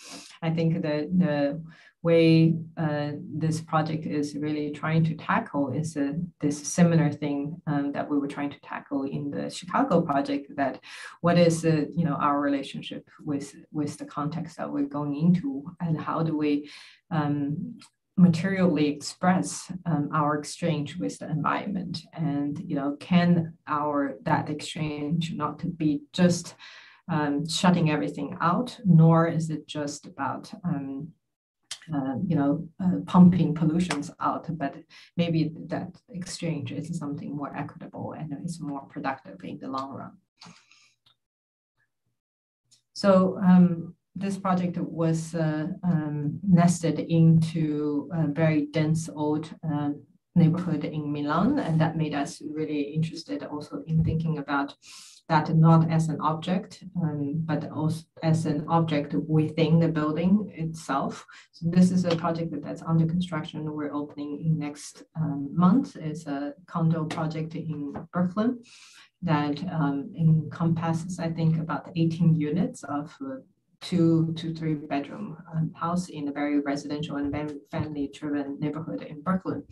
[SPEAKER 2] I think the, the way uh, this project is really trying to tackle is uh, this similar thing um, that we were trying to tackle in the Chicago project that what is uh, you know our relationship with with the context that we're going into and how do we um, materially express um, our exchange with the environment and you know can our that exchange not to be just um, shutting everything out nor is it just about um, uh, you know uh, pumping pollutions out but maybe that exchange is something more equitable and is more productive in the long run. So um, this project was uh, um, nested into a very dense old uh, neighborhood in Milan, and that made us really interested also in thinking about that not as an object, um, but also as an object within the building itself. So this is a project that's under construction. We're opening in next um, month. It's a condo project in Brooklyn that um, encompasses, I think, about 18 units of uh, two to three bedroom um, house in a very residential and family driven neighborhood in Brooklyn.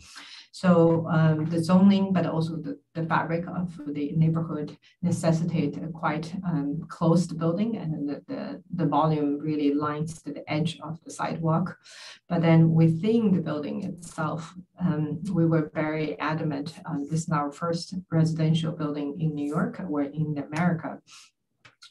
[SPEAKER 2] So um, the zoning, but also the, the fabric of the neighborhood necessitate a quite um, closed building and the, the, the volume really lines to the edge of the sidewalk. But then within the building itself, um, we were very adamant, um, this is our first residential building in New York or in America,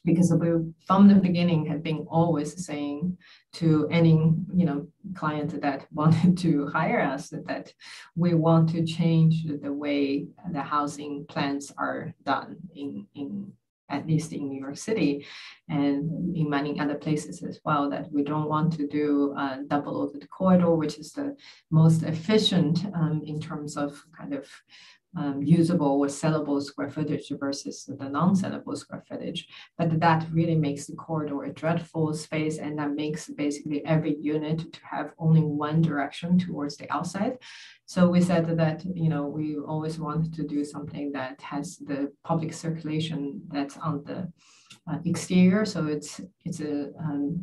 [SPEAKER 2] because we from the beginning have been always saying to any you know client that wanted to hire us that we want to change the way the housing plans are done in in at least in New York City and in many other places as well, that we don't want to do a double the corridor, which is the most efficient um, in terms of kind of um, usable or sellable square footage versus the non-sellable square footage. But that really makes the corridor a dreadful space and that makes basically every unit to have only one direction towards the outside. So we said that, you know, we always wanted to do something that has the public circulation that's on the uh, exterior, so it's it's a um,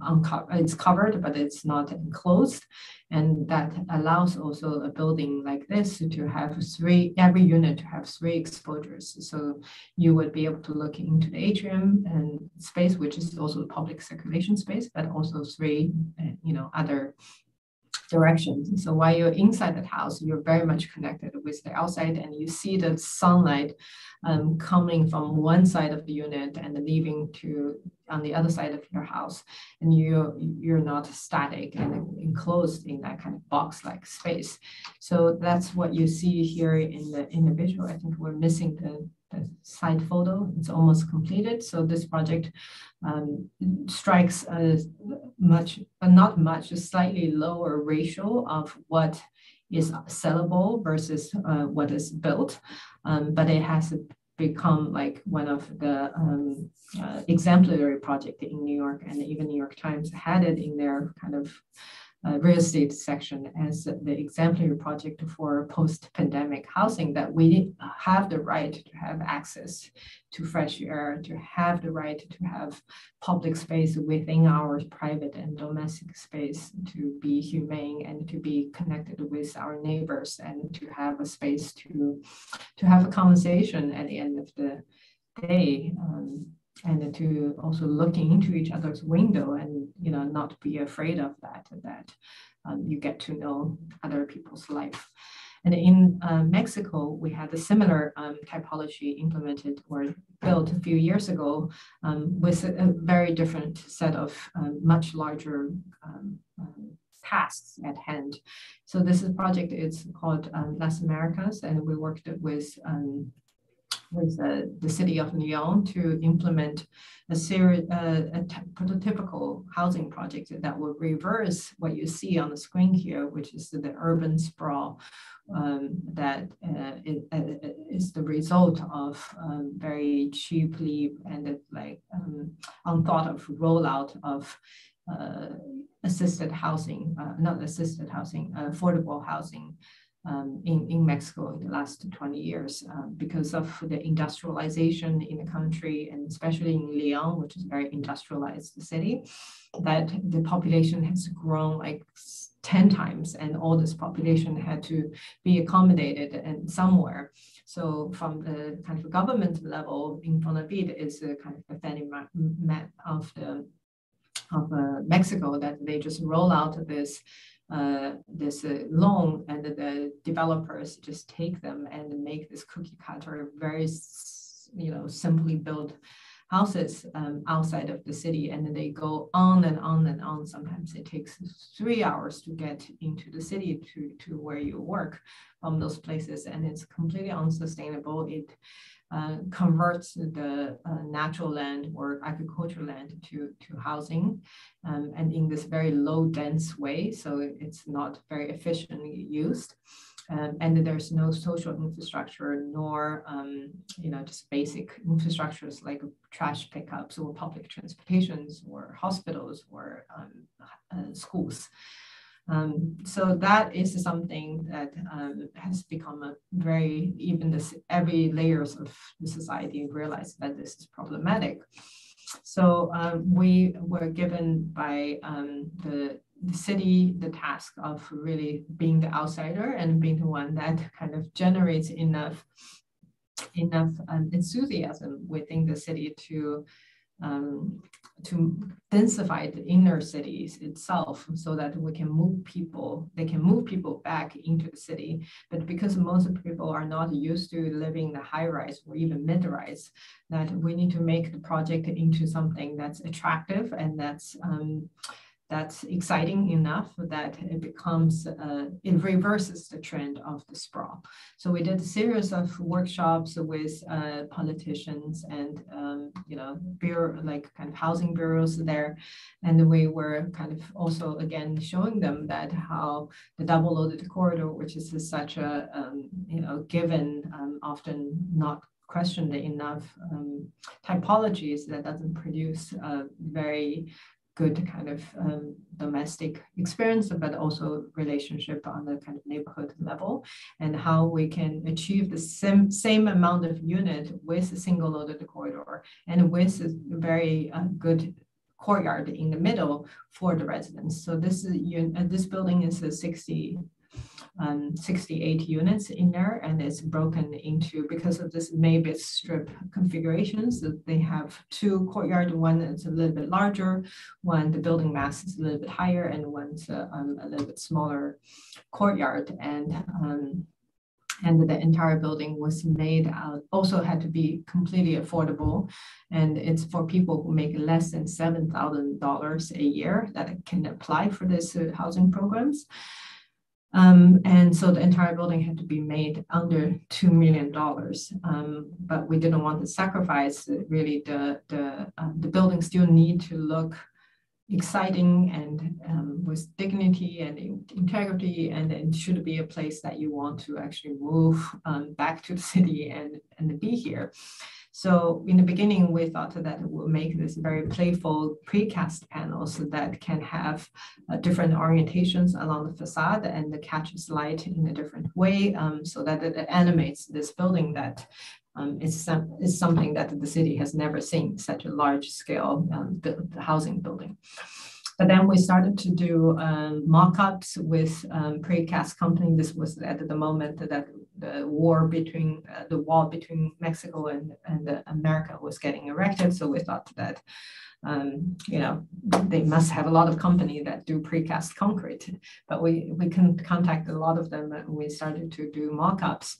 [SPEAKER 2] it's covered, but it's not enclosed, and that allows also a building like this to have three every unit to have three exposures. So you would be able to look into the atrium and space, which is also the public circulation space, but also three, uh, you know, other directions. So while you're inside the house, you're very much connected with the outside and you see the sunlight um, coming from one side of the unit and leaving to on the other side of your house. And you, you're not static and enclosed in that kind of box-like space. So that's what you see here in the, in the visual. I think we're missing the the side photo. It's almost completed. So this project um, strikes a much, not much, a slightly lower ratio of what is sellable versus uh, what is built. Um, but it has become like one of the um, uh, exemplary project in New York and even New York Times had it in their kind of uh, real estate section as the exemplary project for post-pandemic housing that we have the right to have access to fresh air, to have the right to have public space within our private and domestic space, to be humane and to be connected with our neighbors and to have a space to, to have a conversation at the end of the day. Um, and to also looking into each other's window and you know not be afraid of that that um, you get to know other people's life and in uh, Mexico, we had a similar um, typology implemented or built a few years ago um, with a, a, very different set of um, much larger um, um, tasks at hand. So this is a project is called um, Las Americas, and we worked with with uh, the city of Leon to implement a series, uh, a prototypical housing project that will reverse what you see on the screen here, which is the urban sprawl um, that uh, uh is the result of um, very cheaply and like um, unthought of rollout of uh, assisted housing, uh, not assisted housing, affordable housing um, in, in Mexico in the last 20 years uh, because of the industrialization in the country and especially in Leon, which is a very industrialized city, that the population has grown like 10 times and all this population had to be accommodated and somewhere. So from the kind of government level, in Infonavit is a kind of a Fannie Mae of the of uh, Mexico that they just roll out this uh, this uh, loan and the developers just take them and make this cookie cutter very you know simply built houses um, outside of the city and they go on and on and on sometimes it takes three hours to get into the city to, to where you work from those places and it's completely unsustainable it uh, converts the uh, natural land or agricultural land to, to housing um, and in this very low dense way. So it's not very efficiently used. Um, and there's no social infrastructure nor um, you know just basic infrastructures like trash pickups or public transportations or hospitals or um, uh, schools um, so that is something that um, has become a very, even this, every layers of the society realize that this is problematic. So um, we were given by um, the, the city the task of really being the outsider and being the one that kind of generates enough enough um, enthusiasm within the city to um, to densify the inner cities itself so that we can move people, they can move people back into the city. But because most people are not used to living the high rise or even mid rise, that we need to make the project into something that's attractive and that's um, that's exciting enough that it becomes, uh, it reverses the trend of the sprawl. So we did a series of workshops with uh, politicians and, um, you know, bureau, like kind of housing bureaus there. And we were kind of also, again, showing them that how the double loaded corridor, which is such a, um, you know, given, um, often not questioned enough um, typologies that doesn't produce very good kind of um, domestic experience, but also relationship on the kind of neighborhood level, and how we can achieve the same, same amount of unit with a single loaded corridor and with a very uh, good courtyard in the middle for the residents. So this is uh, this building is a 60 um, 68 units in there and it's broken into because of this Maybit strip configurations that they have two courtyard one that's a little bit larger one the building mass is a little bit higher and one's a, um, a little bit smaller courtyard. And um, and the entire building was made out also had to be completely affordable. And it's for people who make less than $7000 a year that can apply for this uh, housing programs um, and so the entire building had to be made under $2 million. Um, but we didn't want to sacrifice really the, the, uh, the building still need to look exciting and um, with dignity and integrity and it should be a place that you want to actually move um, back to the city and, and be here. So in the beginning, we thought that we'll make this very playful precast panels that can have uh, different orientations along the facade and catches light in a different way um, so that it animates this building that um, is, is something that the city has never seen, such a large scale um, housing building. But then we started to do um, mock-ups with um, precast company. This was at the moment that the war between uh, the wall between Mexico and, and America was getting erected. So we thought that um, you know, they must have a lot of company that do precast concrete, but we, we can contact a lot of them and we started to do mock-ups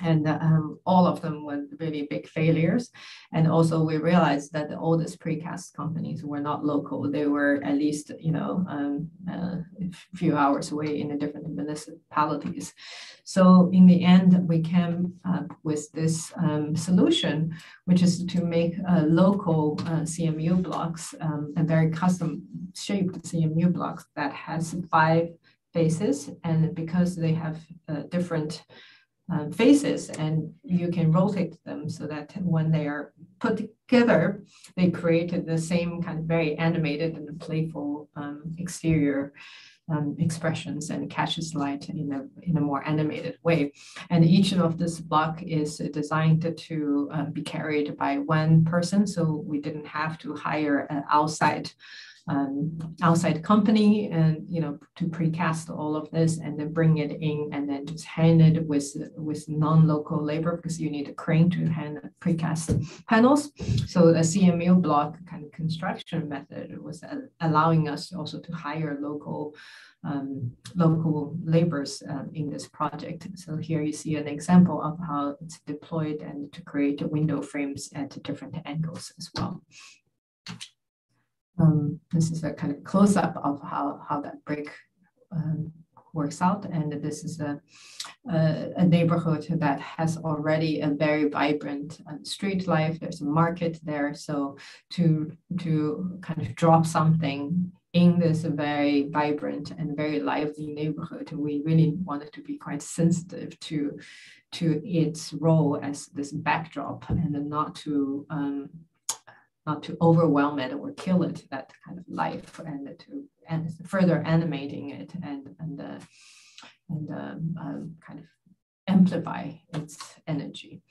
[SPEAKER 2] and um, all of them were really big failures. And also we realized that the oldest precast companies were not local. They were at least, you know, um, uh, a few hours away in the different municipalities. So in the end, we came up with this um, solution, which is to make uh, local uh, CMU blocks, um, a very custom shaped CMU blocks that has five faces. And because they have uh, different um, faces and you can rotate them so that when they are put together, they create the same kind of very animated and playful um, exterior um, expressions and catches light in a, in a more animated way. And each of this block is designed to uh, be carried by one person. So we didn't have to hire an outside um, outside company and you know to precast all of this and then bring it in and then just hand it with with non-local labor because you need a crane to hand precast panels. So a CMU block kind of construction method was allowing us also to hire local um, local laborers um, in this project. So here you see an example of how it's deployed and to create window frames at different angles as well. Um, this is a kind of close-up of how, how that break um, works out. And this is a, a, a, neighborhood that has already a very vibrant uh, street life. There's a market there. So to, to kind of drop something in this very vibrant and very lively neighborhood, we really wanted to be quite sensitive to, to its role as this backdrop and not to um, not to overwhelm it or kill it, that kind of life, and to and further animating it and and uh, and um, um, kind of amplify its energy.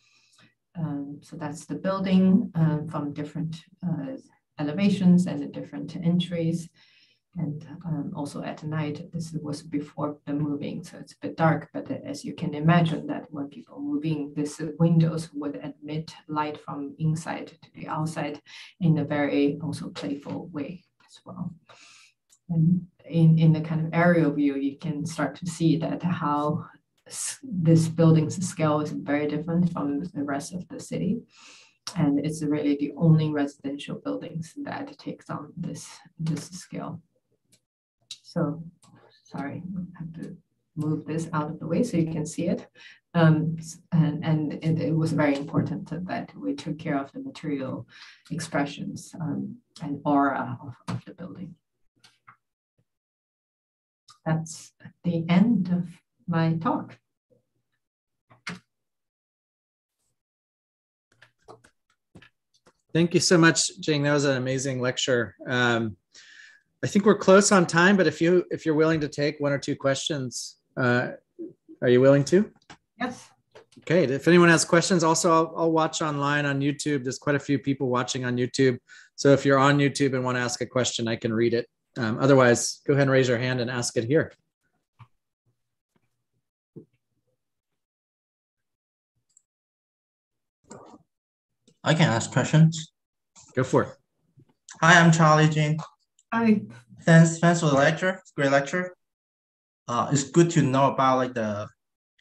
[SPEAKER 2] Um, so that's the building um, from different uh, elevations and the different entries and um, also at night this was before the moving so it's a bit dark but as you can imagine that when people moving these windows would admit light from inside to the outside in a very also playful way as well. And in, in the kind of aerial view you can start to see that how this building's scale is very different from the rest of the city. And it's really the only residential buildings that takes on this this scale so sorry, I have to move this out of the way so you can see it. Um, and and it, it, was very important that we took care of the material expressions um, and aura of, of the building. That's the end of my talk.
[SPEAKER 1] Thank you so much, Jing. That was an amazing lecture. Um, I think we're close on time, but if you if you're willing to take one or two questions, uh, are you willing to?
[SPEAKER 2] Yes.
[SPEAKER 1] Okay. If anyone has questions, also I'll, I'll watch online on YouTube. There's quite a few people watching on YouTube. So if you're on YouTube and want to ask a question, I can read it. Um, otherwise, go ahead and raise your hand and ask it here.
[SPEAKER 4] I can ask questions.
[SPEAKER 1] Go for it.
[SPEAKER 4] Hi, I'm Charlie Jing.
[SPEAKER 2] Hi.
[SPEAKER 4] Thanks, thanks for the lecture. Great lecture. Uh, it's good to know about like the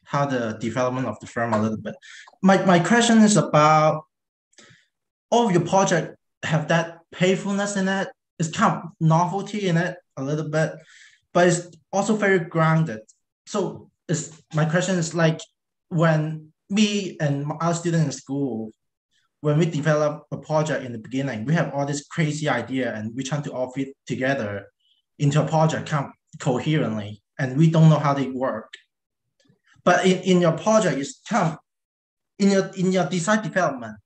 [SPEAKER 4] how the development of the firm a little bit. My my question is about all of your project have that playfulness in it. It's kind of novelty in it a little bit, but it's also very grounded. So it's my question is like when me and our students in school when we develop a project in the beginning, we have all this crazy idea and we try to all fit together into a project coherently, and we don't know how they work. But in, in your project, it's of in your in your design development,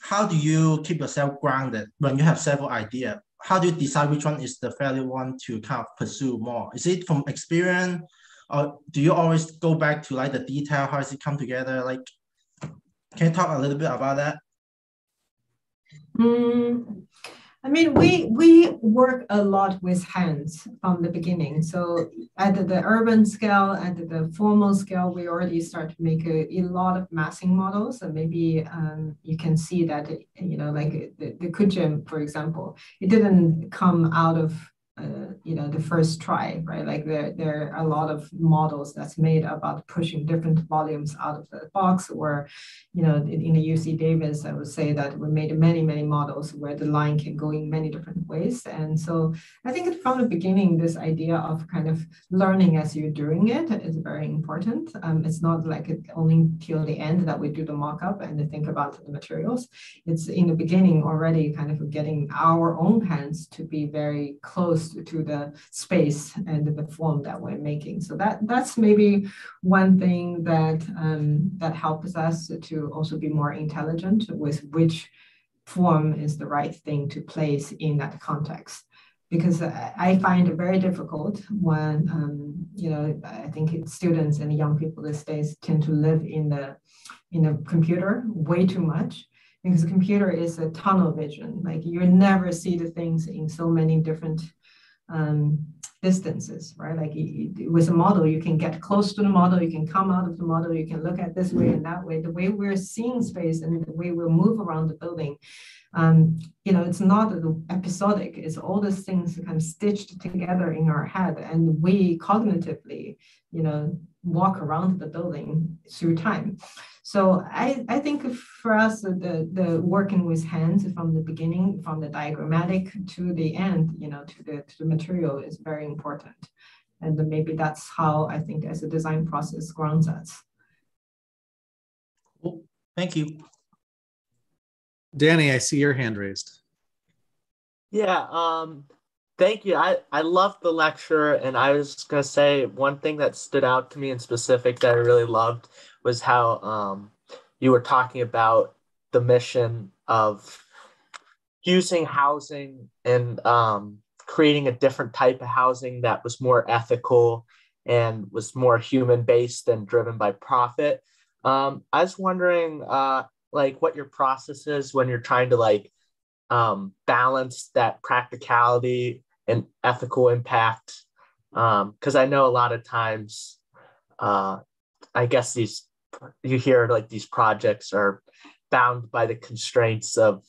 [SPEAKER 4] how do you keep yourself grounded when you have several ideas? How do you decide which one is the value one to kind of pursue more? Is it from experience, or do you always go back to like the detail? How does it come together? Like, can you talk a little bit about that?
[SPEAKER 2] Mm, I mean, we we work a lot with hands from the beginning. So at the urban scale, at the formal scale, we already start to make a, a lot of massing models. And maybe um, you can see that, you know, like the, the Kujim, for example, it didn't come out of uh, you know the first try right? Like there there are a lot of models that's made about pushing different volumes out of the box or you know in, in the uc davis i would say that we made many many models where the line can go in many different ways. And so i think from the beginning this idea of kind of learning as you're doing it is very important. Um, it's not like it only till the end that we do the mock-up and think about the materials. It's in the beginning already kind of getting our own hands to be very close to the space and the form that we're making. So that that's maybe one thing that um, that helps us to also be more intelligent with which form is the right thing to place in that context. Because I find it very difficult when um, you know I think students and young people these days tend to live in the in a computer way too much. Because the computer is a tunnel vision. Like you never see the things in so many different um, distances, right? Like with a model, you can get close to the model, you can come out of the model, you can look at this way and that way. The way we're seeing space and the way we move around the building, um, you know, it's not episodic. It's all these things kind of stitched together in our head, and we cognitively, you know, walk around the building through time. So I, I think for us, the, the working with hands from the beginning, from the diagrammatic to the end, you know, to the, to the material is very important. And maybe that's how I think as a design process grounds us.
[SPEAKER 4] Cool. Thank you.
[SPEAKER 1] Danny, I see your hand raised.
[SPEAKER 5] Yeah, um, thank you. I, I loved the lecture, and I was going to say one thing that stood out to me in specific that I really loved was how um, you were talking about the mission of using housing and um, creating a different type of housing that was more ethical and was more human based and driven by profit. Um, I was wondering, uh, like, what your process is when you're trying to like um, balance that practicality and ethical impact. Because um, I know a lot of times, uh, I guess these you hear like these projects are bound by the constraints of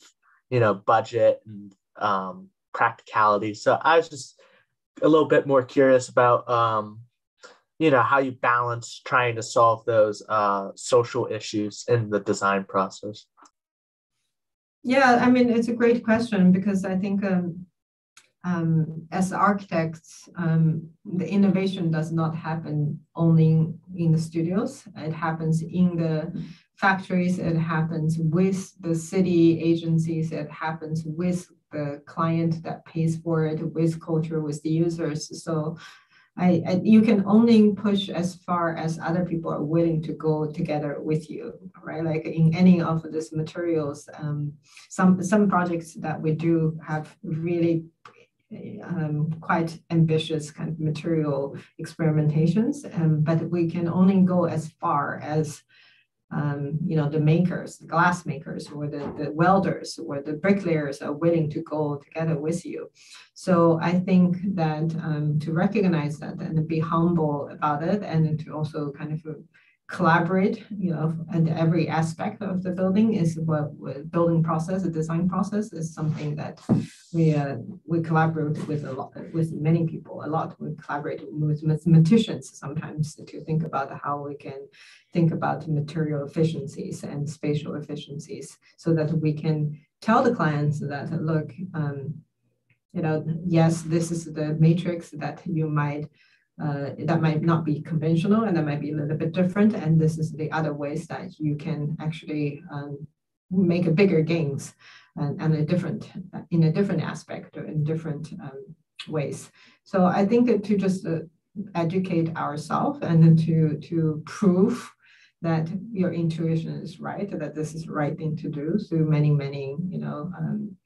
[SPEAKER 5] you know budget and um, practicality. So I was just a little bit more curious about um, you know how you balance trying to solve those uh, social issues in the design process.
[SPEAKER 2] Yeah, I mean it's a great question because I think um, um, as architects, um, the innovation does not happen only in the studios. It happens in the factories. It happens with the city agencies. It happens with the client that pays for it, with culture, with the users. So I, I, you can only push as far as other people are willing to go together with you, right? Like in any of these materials, um, some some projects that we do have really um, quite ambitious kind of material experimentations, um, but we can only go as far as um, you know the makers, the glass makers, or the, the welders, or the bricklayers are willing to go together with you. So I think that um, to recognize that and be humble about it, and to also kind of collaborate, you know, and every aspect of the building is what building process, the design process is something that we uh, we collaborate with a lot with many people a lot. We collaborate with mathematicians sometimes to think about how we can think about material efficiencies and spatial efficiencies so that we can tell the clients that look, um, you know, yes, this is the matrix that you might uh, that might not be conventional and that might be a little bit different. And this is the other ways that you can actually um, make a bigger gains and, and, a different in a different aspect or in different um, ways. So I think to just uh, educate ourselves and to to prove that your intuition is right, that this is the right thing to do through many, many, you know, um,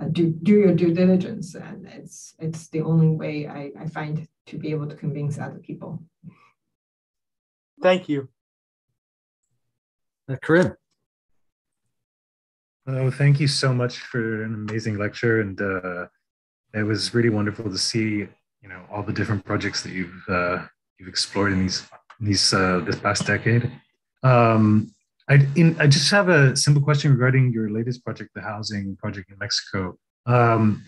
[SPEAKER 2] uh, do, do your due diligence. And it's, it's the only way I, I find to be able to convince other people.
[SPEAKER 5] Thank you.
[SPEAKER 1] Uh, Corinne.
[SPEAKER 6] Oh, thank you so much for an amazing lecture. And uh, it was really wonderful to see, you know, all the different projects that you've uh, you've explored in these these uh, this past decade. Um, I, in, I just have a simple question regarding your latest project, the housing project in Mexico. Um,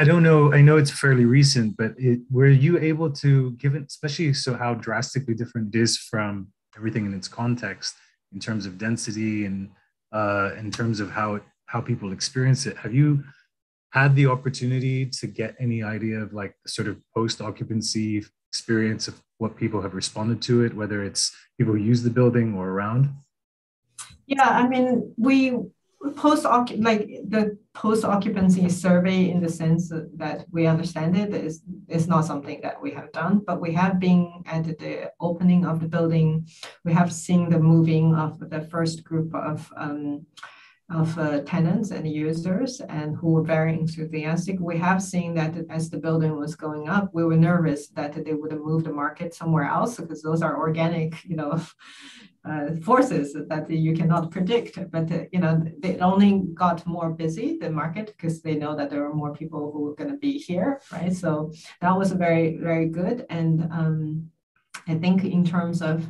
[SPEAKER 6] I don't know. I know it's fairly recent, but it, were you able to, given especially so how drastically different it is from everything in its context in terms of density and uh, in terms of how it, how people experience it? Have you had the opportunity to get any idea of like sort of post occupancy experience of what people have responded to it, whether it's people who use the building or around?
[SPEAKER 2] Yeah, I mean, we post like the post occupancy survey in the sense that we understand it is is not something that we have done but we have been at the opening of the building we have seen the moving of the first group of um, of uh, tenants and users and who were very enthusiastic. We have seen that as the building was going up, we were nervous that they would moved the market somewhere else because those are organic, you know, uh, forces that you cannot predict. But uh, you know, they only got more busy the market because they know that there are more people who are going to be here, right? So that was very very good, and um, I think in terms of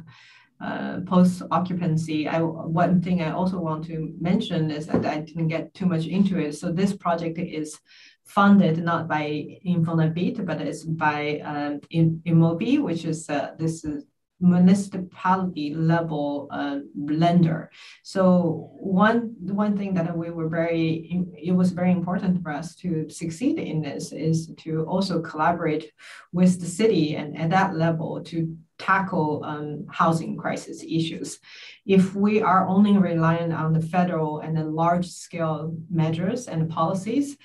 [SPEAKER 2] uh, post occupancy, I, one thing I also want to mention is that I didn't get too much into it. So this project is funded not by Infonavit, but it's by um, IMUVI, which is uh, this is municipality level uh, lender. So one one thing that we were very it was very important for us to succeed in this is to also collaborate with the city and at that level to tackle um, housing crisis issues. If we are only relying on the federal and the large scale measures and policies,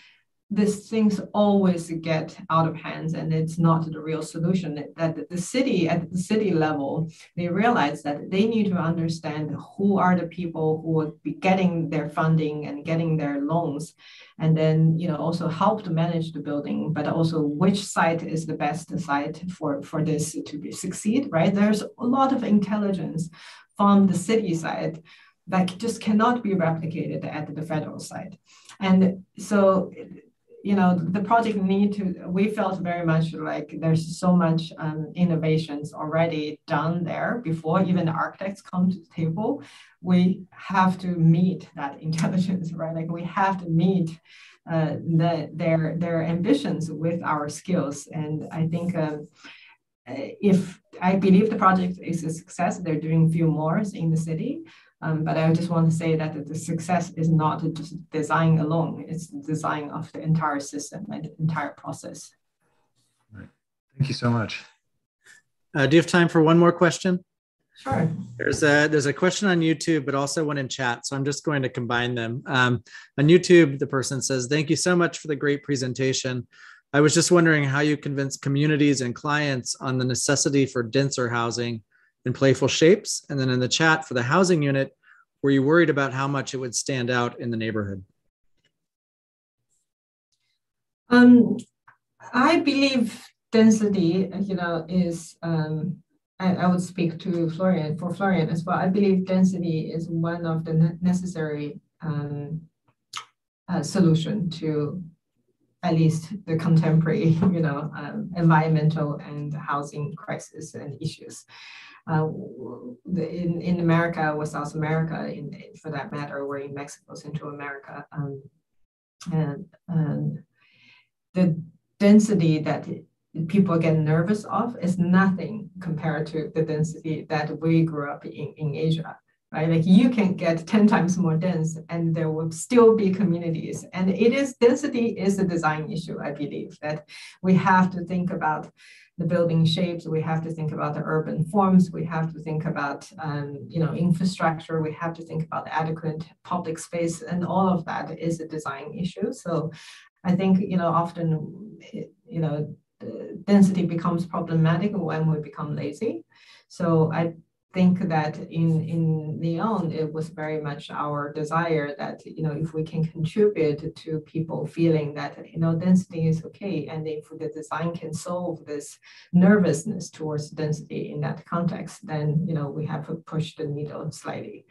[SPEAKER 2] these things always get out of hands and it's not the real solution. That the city at the city level they realize that they need to understand who are the people who would be getting their funding and getting their loans. And then you know also help to manage the building but also which site is the best site for for this to be succeed right? There's a lot of intelligence from the city side that just cannot be replicated at the federal side. And so you know the project need to we felt very much like there's so much um, innovations already done there before even the architects come to the table. We have to meet that intelligence right? Like we have to meet uh, the, their their ambitions with our skills. And i think um, if i believe the project is a success they're doing few more in the city um, but I just want to say that the success is not just design alone, it's the design of the entire system and the entire process.
[SPEAKER 6] Right. Thank you so much.
[SPEAKER 1] Uh, do you have time for one more question?
[SPEAKER 2] Sure.
[SPEAKER 1] There's a there's a question on YouTube, but also one in chat. So I'm just going to combine them. Um, on YouTube, the person says, "Thank you so much for the great presentation. I was just wondering how you convince communities and clients on the necessity for denser housing in playful shapes? And then in the chat for the housing unit, were you worried about how much it would stand out in the neighborhood?
[SPEAKER 2] Um, I believe density, you know, is, um, I, I, would speak to Florian, for Florian as well. I believe density is one of the necessary um, uh, solution to at least the contemporary, you know, um, environmental and housing crisis and issues uh, in, in America or South America, in, for that matter, or in Mexico, Central America. Um, and, and the density that people get nervous of is nothing compared to the density that we grew up in, in Asia. Right? Like you can get 10 times more dense and there will still be communities. And it is density is a design issue, I believe, that we have to think about the building shapes, we have to think about the urban forms, we have to think about um, you know infrastructure, we have to think about adequate public space, and all of that is a design issue. So I think you know often you know density becomes problematic when we become lazy. So I think that in in Leon, it was very much our desire that you know if we can contribute to people feeling that you know density is okay, and if the design can solve this nervousness towards density in that context, then you know we have to push the needle slightly.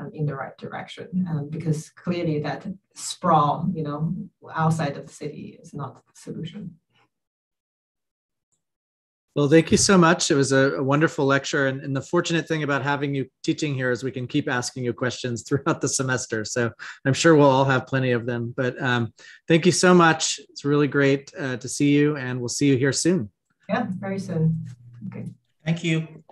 [SPEAKER 2] Um, in the right direction, um, because clearly that sprawl, you know, outside of the city is not the solution.
[SPEAKER 1] Well, thank you so much. It was a, a wonderful lecture. And, and, the fortunate thing about having you teaching here is we can keep asking you questions throughout the semester. So I'm sure we'll all have plenty of them. But um, thank you so much. It's really great uh, to see you, and we'll see you here soon.
[SPEAKER 2] Yeah, very soon. Okay.
[SPEAKER 4] Thank you.